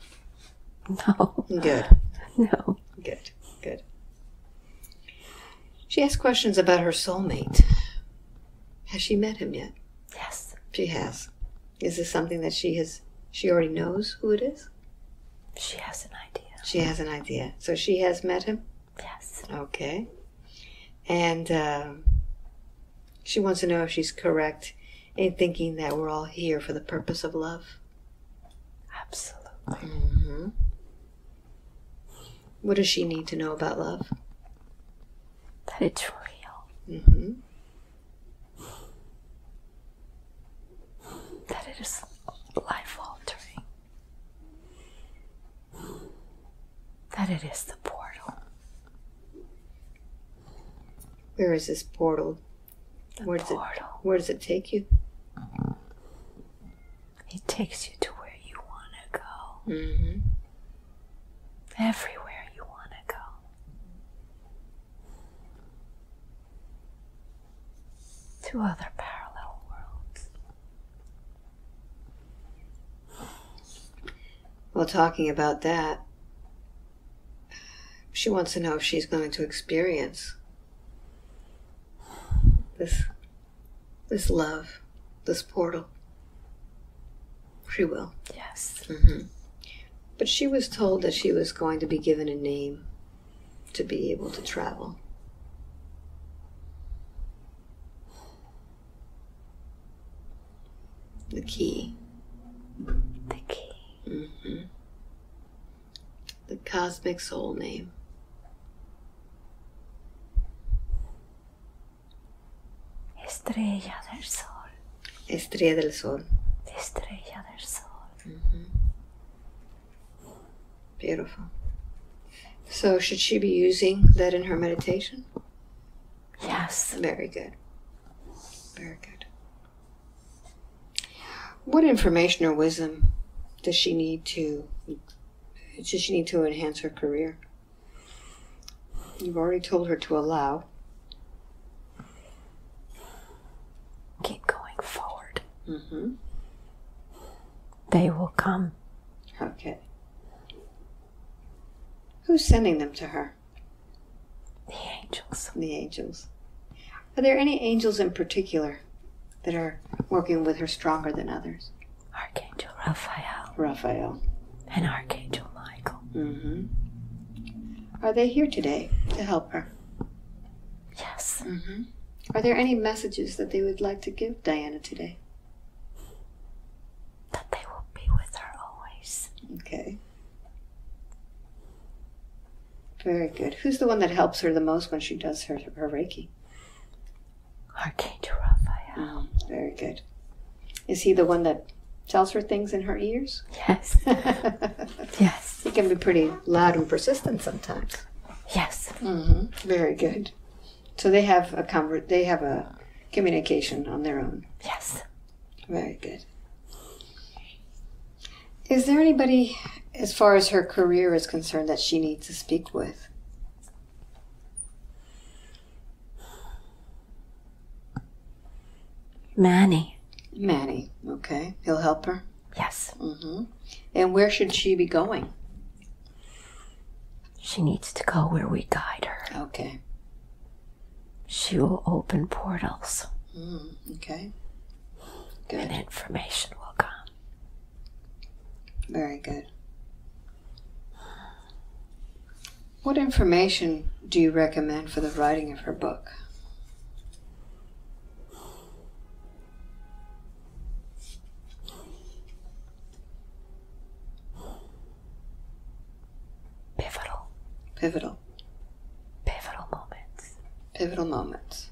No. Good, No. good, good. She asked questions about her soulmate. Has she met him yet? Yes. She has. Is this something that she has? She already knows who it is. She has an idea. She has an idea. So she has met him. Yes. Okay. And um, she wants to know if she's correct in thinking that we're all here for the purpose of love. Absolutely. hmm What does she need to know about love? That it's real. hmm That it is life That it is the portal. Where is this portal? The Where does it portal. Where does it take you? It takes you to where you want to go. hmm Everywhere you want to go. To other parallel worlds. Well, talking about that, she wants to know if she's going to experience this this love, this portal. She will. Yes. hmm But she was told that she was going to be given a name to be able to travel. The key. The key. hmm The cosmic soul name. Estrella del Sol. Estrella del Sol. Estrella del Sol. Mm-hmm. Beautiful. So, should she be using that in her meditation? Yes. Very good. Very good. What information or wisdom does she need to does she need to enhance her career? You've already told her to allow. Keep going forward. Mm-hmm. They will come. Okay. Who's sending them to her? The angels. The angels. Are there any angels in particular that are working with her stronger than others? Archangel Raphael Raphael. and Archangel Michael. Mm-hmm. Are they here today to help her? Yes. Mm-hmm. Are there any messages that they would like to give Diana today? That they will be with her always. Okay. Very good. Who's the one that helps her the most when she does her, her Reiki? Archangel Raphael. Mm, very good. Is he the one that tells her things in her ears? Yes. Yes. he can be pretty loud and persistent sometimes. Yes. Mm-hmm. Very good. So they have a conver- they have a communication on their own. Yes. Very good. Is there anybody, as far as her career is concerned, that she needs to speak with? Manny. Manny. Okay, he'll help her. Yes. Mm-hmm. And where should she be going? She needs to go where we guide her. Okay. She will open portals Mm, okay. and Good. information will come. Very good. What information do you recommend for the writing of her book? Pivotal. Pivotal. Pivotal moments. Pivotal moments.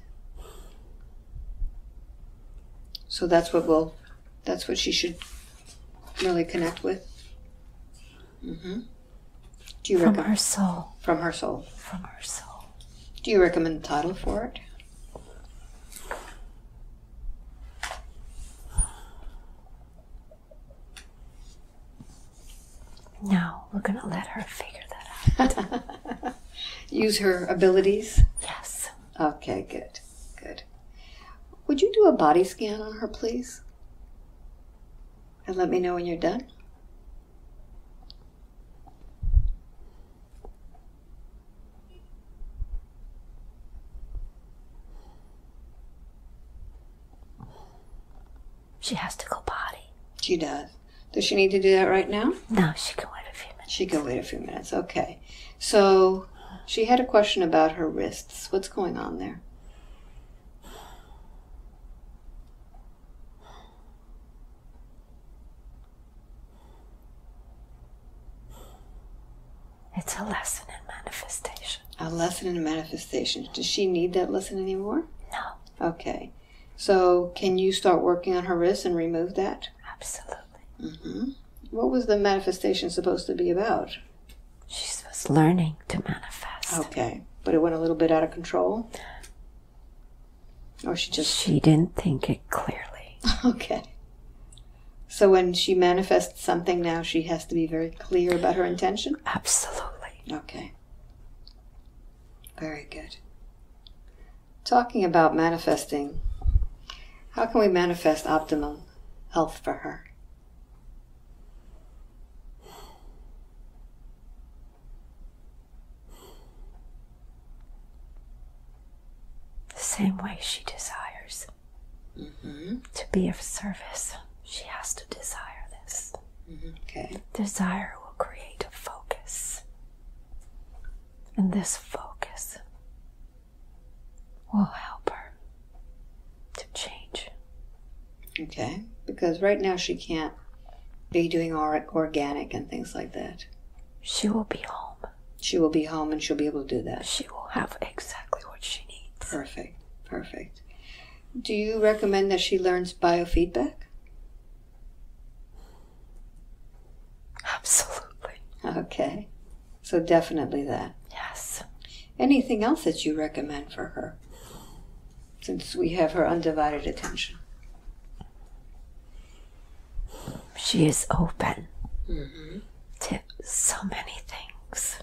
So that's what will, that's what she should really connect with. Mm-hmm. Do you From recommend her soul. from her soul? From her soul. Do you recommend the title for it? No, we're gonna let her figure that out. Use her abilities. Yes. Okay, good, good. Would you do a body scan on her, please? And let me know when you're done. She has to go potty. She does. Does she need to do that right now? No, she can wait a few minutes. She can wait a few minutes. Okay. So she had a question about her wrists. What's going on there? It's a lesson in manifestation. A lesson in manifestation. Does she need that lesson anymore? No, Okay. So can you start working on her wrist and remove that? absolutely. hmm What was the manifestation supposed to be about? She was learning to manifest. Okay. But it went a little bit out of control? Or she just. She didn't think it clearly. Okay. So when she manifests something now, she has to be very clear about her intention? Absolutely. Okay. Very good. Talking about manifesting, how can we manifest optimum health for her? The same way she desires mm-hmm. to be of service, she has to desire this. Mm-hmm. Okay. Desire will create a focus. And this focus will help her to change. Okay. Because right now she can't be doing or- organic and things like that. She will be home. She will be home and she'll be able to do that. She will have exactly what she needs. Perfect. Perfect. Do you recommend that she learns biofeedback? Absolutely. Okay. So definitely that. Yes. Anything else that you recommend for her? Since we have her undivided attention. She is open Mm-hmm. to so many things.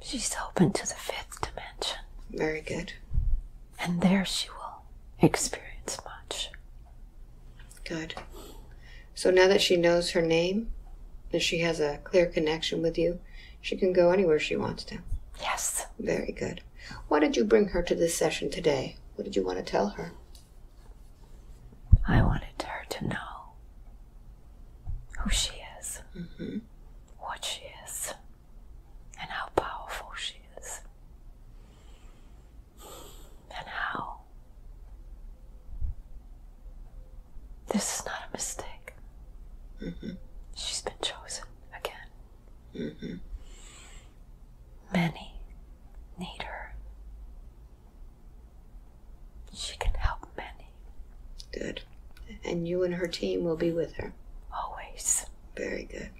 She's open to the fifth dimension, Very good. and there she will experience much. Good. So now that she knows her name and she has a clear connection with you, she can go anywhere she wants to. Yes, Very good. Why did you bring her to this session today? What did you want to tell her? I wanted her to know who she is, Mm-hmm. what she is, and how powerful she is, and how this is not a mistake. Mhm. She's been chosen again. Mm-hmm. Many need her. She can help many, Good. And you and her team will be with her. always. Very good.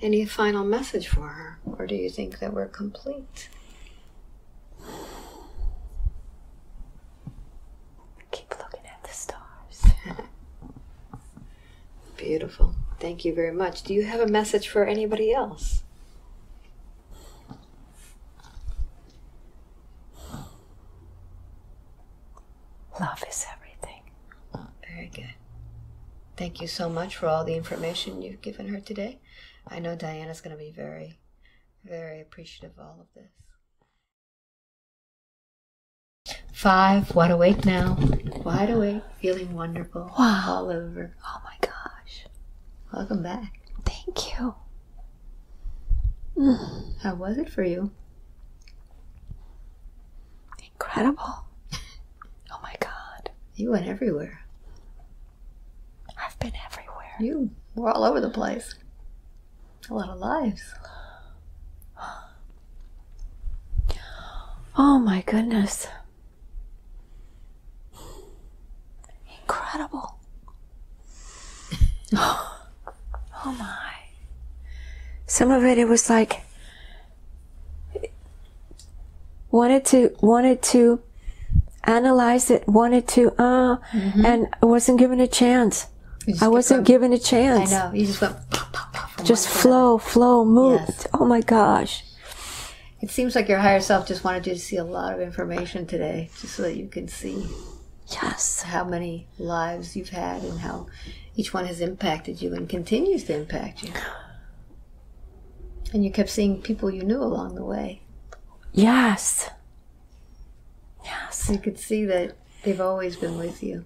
Any final message for her? Or do you think that we're complete? Keep looking at the stars. Beautiful. Thank you very much. Do you have a message for anybody else? Love is everything. Thank you so much for all the information you've given her today. I know Diana's going to be very, very appreciative of all of this. Five, wide awake now. Wide awake, feeling wonderful. Wow. All over. Oh my gosh. Welcome back. Thank you. How was it for you? Incredible. Oh my god. You went everywhere. I've been everywhere. You were all over the place. A lot of lives. Oh my goodness. Incredible. oh my. Some of it it was like wanted to wanted to analyze it, wanted to uh and I wasn't given a chance. I wasn't given a chance. I know. You just went pop, pop, pop. Just flow, flow, moved. Yes. Oh my gosh. It seems like your higher self just wanted you to see a lot of information today, just so that you can see Yes. how many lives you've had and how each one has impacted you and continues to impact you. And you kept seeing people you knew along the way. Yes. Yes. You could see that they've always been with you.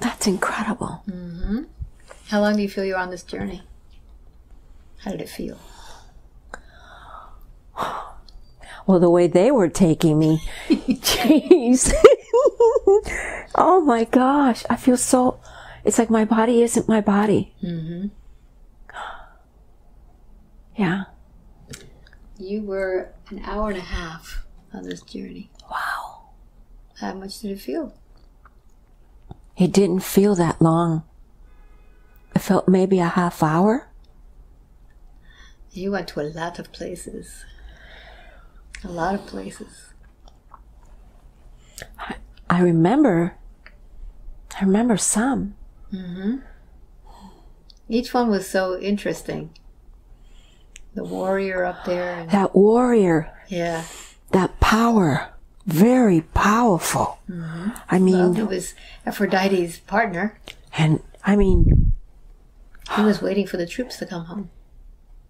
That's incredible. How long do you feel you're on this journey? How did it feel? Well, the way they were taking me, jeez. oh my gosh, I feel so. It's like my body isn't my body. Mm-hmm. Yeah. You were an hour and a half on this journey. Wow. How much did it feel? It didn't feel that long. It felt maybe a half hour. You went to a lot of places. A lot of places. I I remember. I remember some. Mm-hmm. Each one was so interesting. The warrior up there, and That warrior, yeah, that power, very powerful. I mean, well, it was Aphrodite's partner. and I mean, He was waiting for the troops to come home.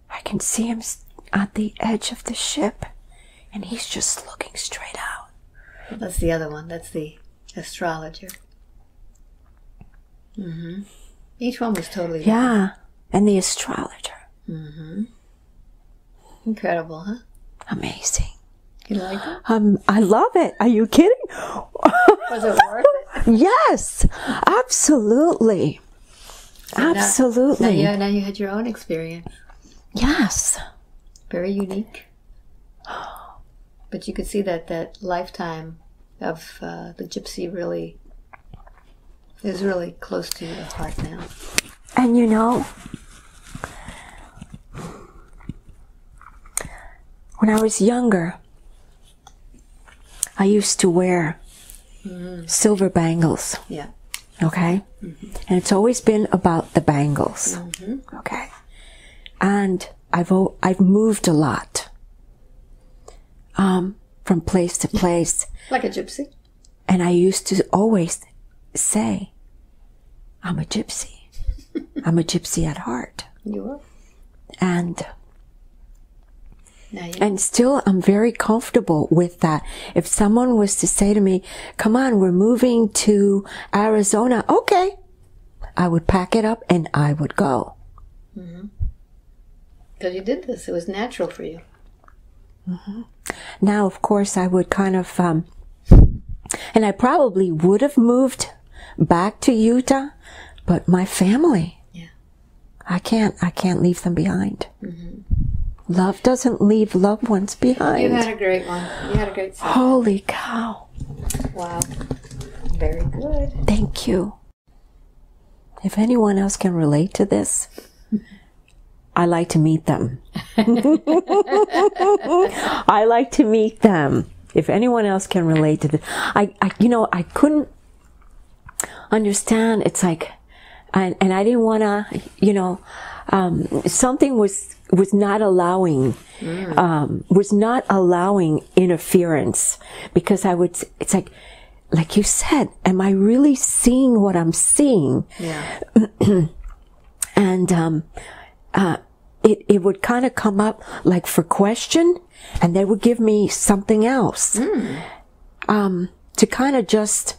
I can see him at the edge of the ship, and he's just looking straight out. That's the other one. That's the astrologer. hmm Each one was totally Yeah, and the astrologer. incredible, huh? Amazing. You like it? Um, I love it. Are you kidding? Was it worth it? yes, absolutely. Now- absolutely. Now, yeah, now you had your own experience. Yes. Very unique. But you could see that that lifetime of uh, the gypsy really is really close to your heart now. And you know, when I was younger, I used to wear mm-hmm. silver bangles, Yeah. okay? Mm-hmm. And it's always been about the bangles, mm-hmm. okay? And I've o- I've moved a lot, um, from place to place, Like a gypsy. and I used to always say, "I'm a gypsy. I'm a gypsy at heart." You were. And and still I'm very comfortable with that. If someone was to say to me, "Come on, we're moving to Arizona." Okay. I would pack it up and I would go. Mm-hmm. because you did this. It was natural for you. Mm-hmm. Now, of course, I would kind of um and I probably would have moved back to Utah, but my family. Yeah. I can't I can't leave them behind. Mm-hmm. Love doesn't leave loved ones behind. You had a great one. You had a great song. Holy cow. Wow. Very good. Thank you. If anyone else can relate to this, I like to meet them. I like to meet them. If anyone else can relate to this, I, I you know, I couldn't understand. It's like, and, and I didn't want to, you know, um, something was was not allowing um, was not allowing interference because I would. It's like, like you said, am I really seeing what I'm seeing? Yeah. and um, uh, it it would kind of come up like for question, and they would give me something else, um, to kind of just,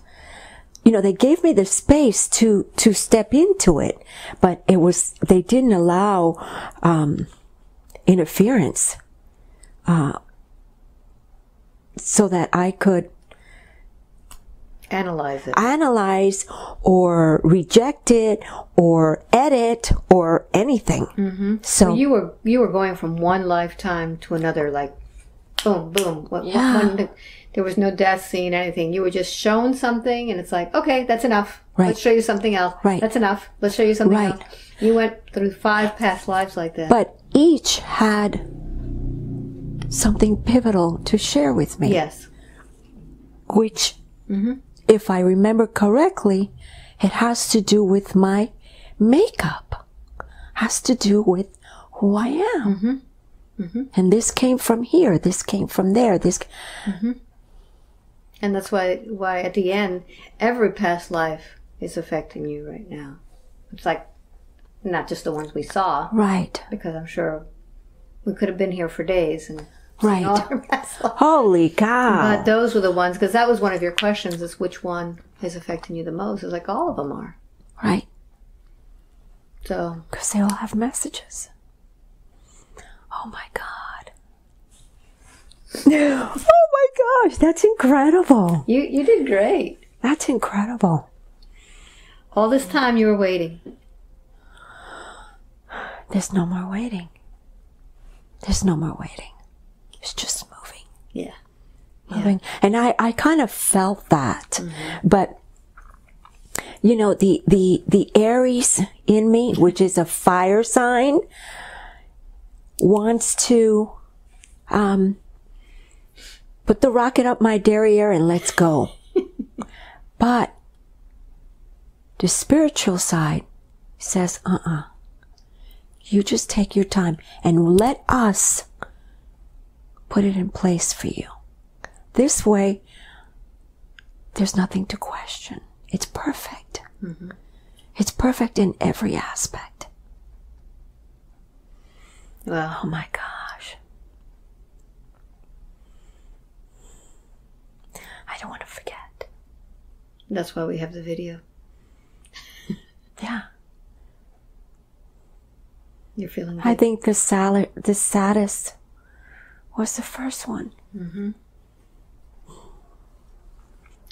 you know, they gave me the space to to step into it, but it was they didn't allow um, interference, uh, so that I could Analyze it. analyze or reject it or edit or anything. Mm-hmm. So you were you were going from one lifetime to another, like boom, boom. What, Yeah. The, there was no death scene, anything. You were just shown something, and it's like, okay, that's enough. Right. Let's show you something else. Right. That's enough. Let's show you something Right. else. You went through five past lives like that. but each had something pivotal to share with me, yes. which, mm-hmm. if I remember correctly, it has to do with my makeup, has to do with who I am. Mm-hmm. Mm-hmm. And this came from here. This came from there. This, And that's why why at the end every past life is affecting you right now. It's like not just the ones we saw, right. because I'm sure we could have been here for days and Right. Holy cow. But those were the ones because that was one of your questions: is which one is affecting you the most? It's like all of them are. right. So Because they all have messages. Oh my God. Oh my gosh, that's incredible. you you did great. That's incredible. All this time you were waiting. There's no more waiting. There's no more waiting. It's just moving. Yeah. moving. And I, I kind of felt that. But you know, the, the, the Aries in me, which is a fire sign, wants to, um, put the rocket up my derriere and let's go. but the spiritual side says, uh-uh. You just take your time and let us put it in place for you. This way, there's nothing to question. It's perfect. Mm-hmm. It's perfect in every aspect. Well, Oh my gosh. I don't want to forget. that's why we have the video. Yeah. You're feeling I think the salad, the saddest was the first one.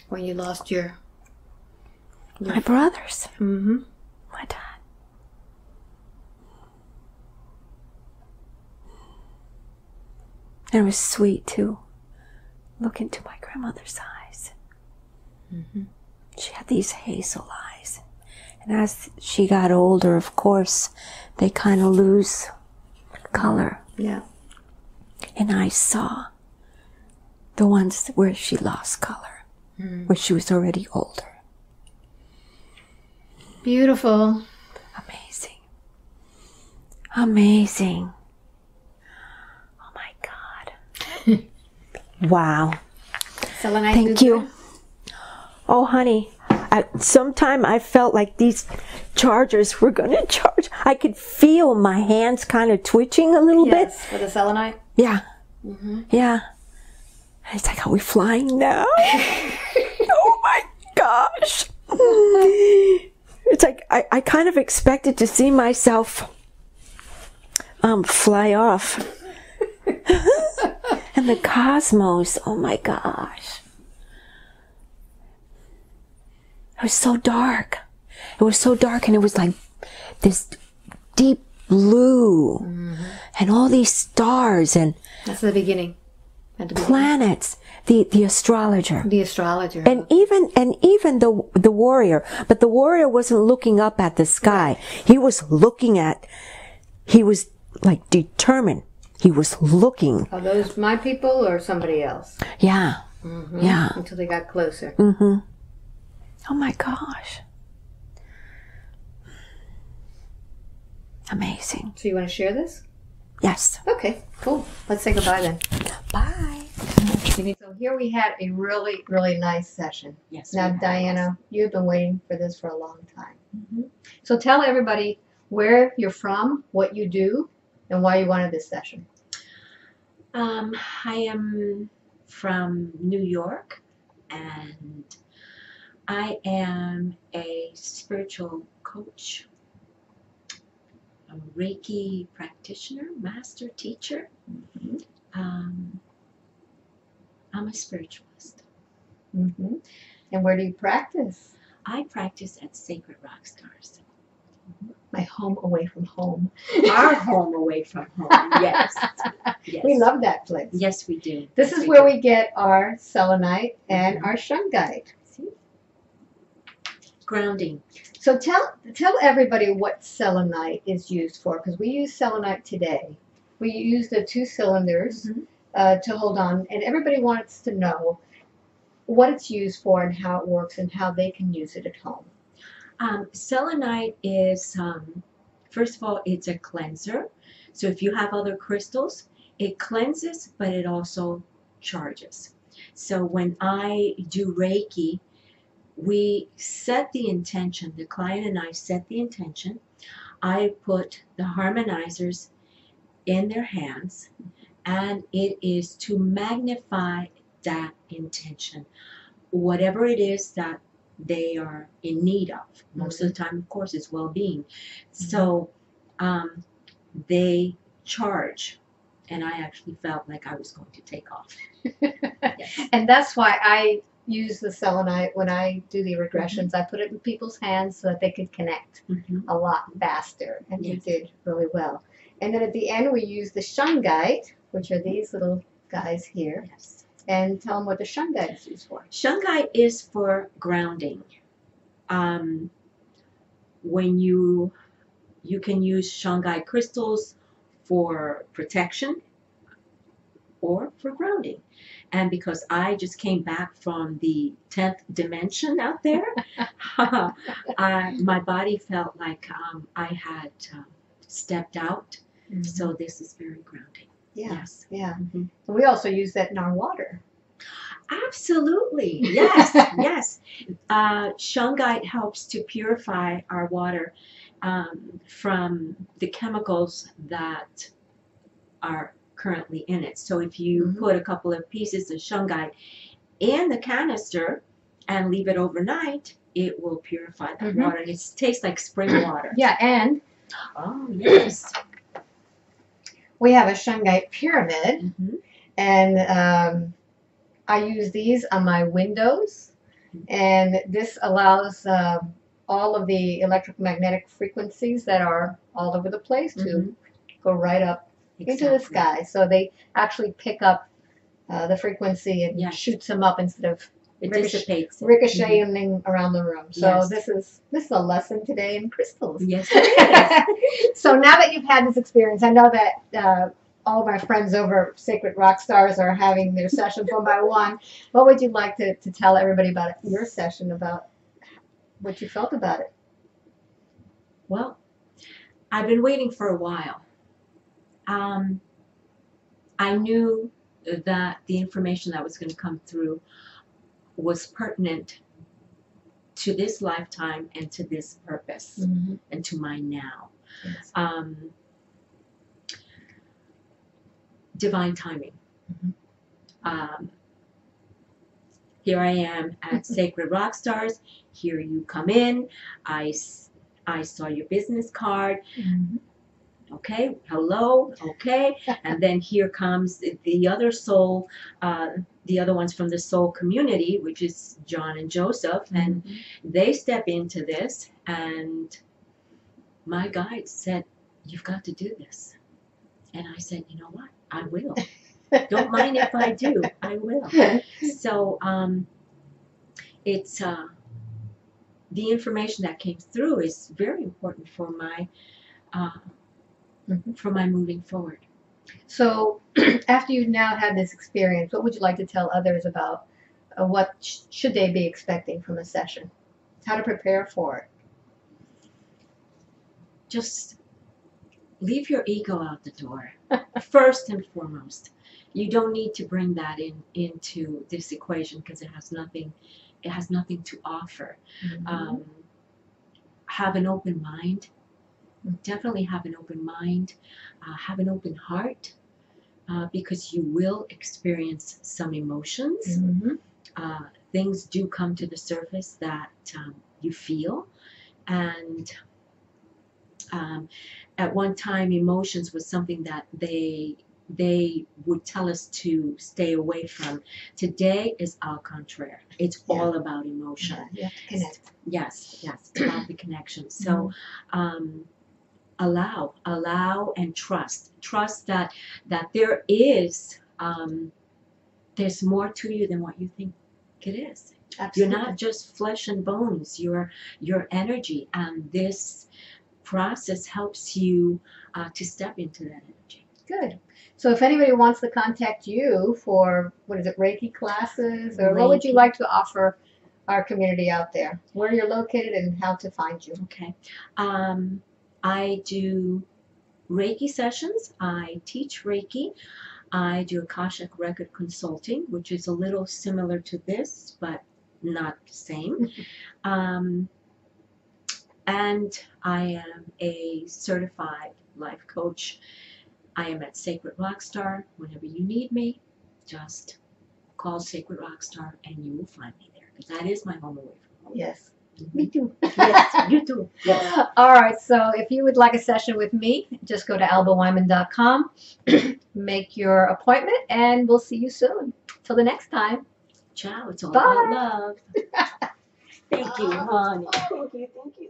when you lost your. My brothers. Mm-hmm. My dad. And it was sweet too. Look into my grandmother's eyes. Mm-hmm. She had these hazel eyes. And as she got older, of course, they kind of lose color. Yeah. And I saw the ones where she lost color, mm. where she was already older. Beautiful. Amazing. Amazing. Oh my God. wow. Selenite Thank you. good? Oh, honey. At sometime I felt like these chargers were going to charge. I could feel my hands kind of twitching a little bit. Yes, for the selenite. Yeah. Yeah. And It's like, are we flying now? oh my gosh. It's like I, I kind of expected to see myself um fly off. And the cosmos, oh my gosh. It was so dark. It was so dark and it was like this deep blue mm-hmm. and all these stars and That's the beginning. The beginning. planets the the astrologer The astrologer. and even and even the the warrior but the warrior wasn't looking up at the sky he was looking at he was like determined he was looking Are those my people or somebody else? yeah yeah Until they got closer. Mm-hmm. oh my gosh amazing So you want to share this? yes Okay, cool. Let's say goodbye then. bye So here we had a really, really nice session. yes Now, Diana, you've been waiting for this for a long time. Mm-hmm. So tell everybody where you're from, what you do, and why you wanted this session. Um, I am from New York and I am a spiritual coach, a Reiki practitioner, master teacher. Um, I'm a spiritualist. hmm And where do you practice? I practice at Sacred Rock Stars. My home away from home. Our home away from home. Yes. yes. We love that place. Yes, we do. This Yes, is where do. we get our selenite and our shungite. See? grounding. So tell tell everybody what selenite is used for, because we use selenite today. We use the two cylinders Mhm. uh, to hold on, and everybody wants to know what it's used for and how it works and how they can use it at home. Um, selenite is, um, first of all, it's a cleanser. So if you have other crystals, it cleanses, but it also charges. So when I do Reiki, we set the intention, the client and I set the intention. I put the harmonizers in their hands and it is to magnify that intention, whatever it is that they are in need of. Most of the time, of course, it's well being. So um, they charge, and I actually felt like I was going to take off. Yes. And that's why I use the selenite when I do the regressions. I put it in people's hands so that they could connect Mhm. a lot faster, and Yes. did really well. And then at the end, we use the shungite, which are these little guys here, Yes. And tell them what the shungite is used for. Shungite is for grounding. Um, when you you can use shungite crystals for protection or for grounding. And because I just came back from the 10th dimension out there, my body felt like um, I had um, stepped out. So this is very grounding. Yes. yeah. Mhm. And we also use that in our water. Absolutely. Yes. yes. Uh, shungite helps to purify our water um, from the chemicals that are currently in it. So if you Mhm. put a couple of pieces of shungite in the canister and leave it overnight, it will purify that Mhm. water. It tastes like spring water. Yeah, and Oh, yes. We have a shungite pyramid, Mhm. and um, I use these on my windows, and this allows um all of the electromagnetic frequencies that are all over the place to Mhm. go right up into the Exactly. sky. So they actually pick up uh, the frequency and Yeah. shoots them up instead of It dissipates. it. ricocheting around the room. So Yes. this is this is a lesson today in crystals. Yes, it so now that you've had this experience, I know that uh, all of my friends over Sacred Rock Stars are having their sessions one by one. What would you like to, to tell everybody about your session, about what you felt about it? Well, I've been waiting for a while. Um, I knew that the information that was going to come through was pertinent to this lifetime and to this purpose and to my now. Yes. Um, divine timing. Mhm. Um, here I am at Sacred Rock Stars. Here you come in. I, I saw your business card. Okay, hello, okay. And then here comes the, the other soul, uh, the other ones from the soul community, which is John and Joseph. And they step into this, and my guide said, You've got to do this. And I said, You know what? I will. Don't mind if I do, I will. So um, it's uh, the information that came through is very important for my uh. For my moving forward. So, after you've now had this experience, what would you like to tell others about uh, what sh- should they be expecting from a session? How to prepare for it? Just leave your ego out the door first and foremost. You don't need to bring that in into this equation because it has nothing. It has nothing to offer. um, have an open mind. Definitely have an open mind. Uh, have an open heart uh, because you will experience some emotions. Mhm. Uh, things do come to the surface that um, you feel. And um, at one time, emotions was something that they they would tell us to stay away from. Today is al contraire. It's Yeah. all about emotion. You have to connect. Yes, yes, about the connection. So um, allow, allow, and trust. Trust that that there is um, there's more to you than what you think it is. You're not just flesh and bones. You're your energy, and this process helps you uh, to step into that energy. Good. So if anybody wants to contact you for what is it, Reiki classes, or what would you like to offer our community out there? Where you're located and how to find you. Okay. Um, I do Reiki sessions. I teach Reiki. I do Akashic Record Consulting, which is a little similar to this, but not the same. um, and I am a certified life coach I am at Sacred Rockstar. Whenever you need me, just call Sacred Rockstar and you will find me there. Because that is my home away from home. Yes. Me too. Yes, you too. Yes. All right. So if you would like a session with me, just go to albaweinman.com, make your appointment, and we'll see you soon. Till the next time. Ciao. It's all Bye. about love. Thank you, honey. Thank you. Thank you. Thank you.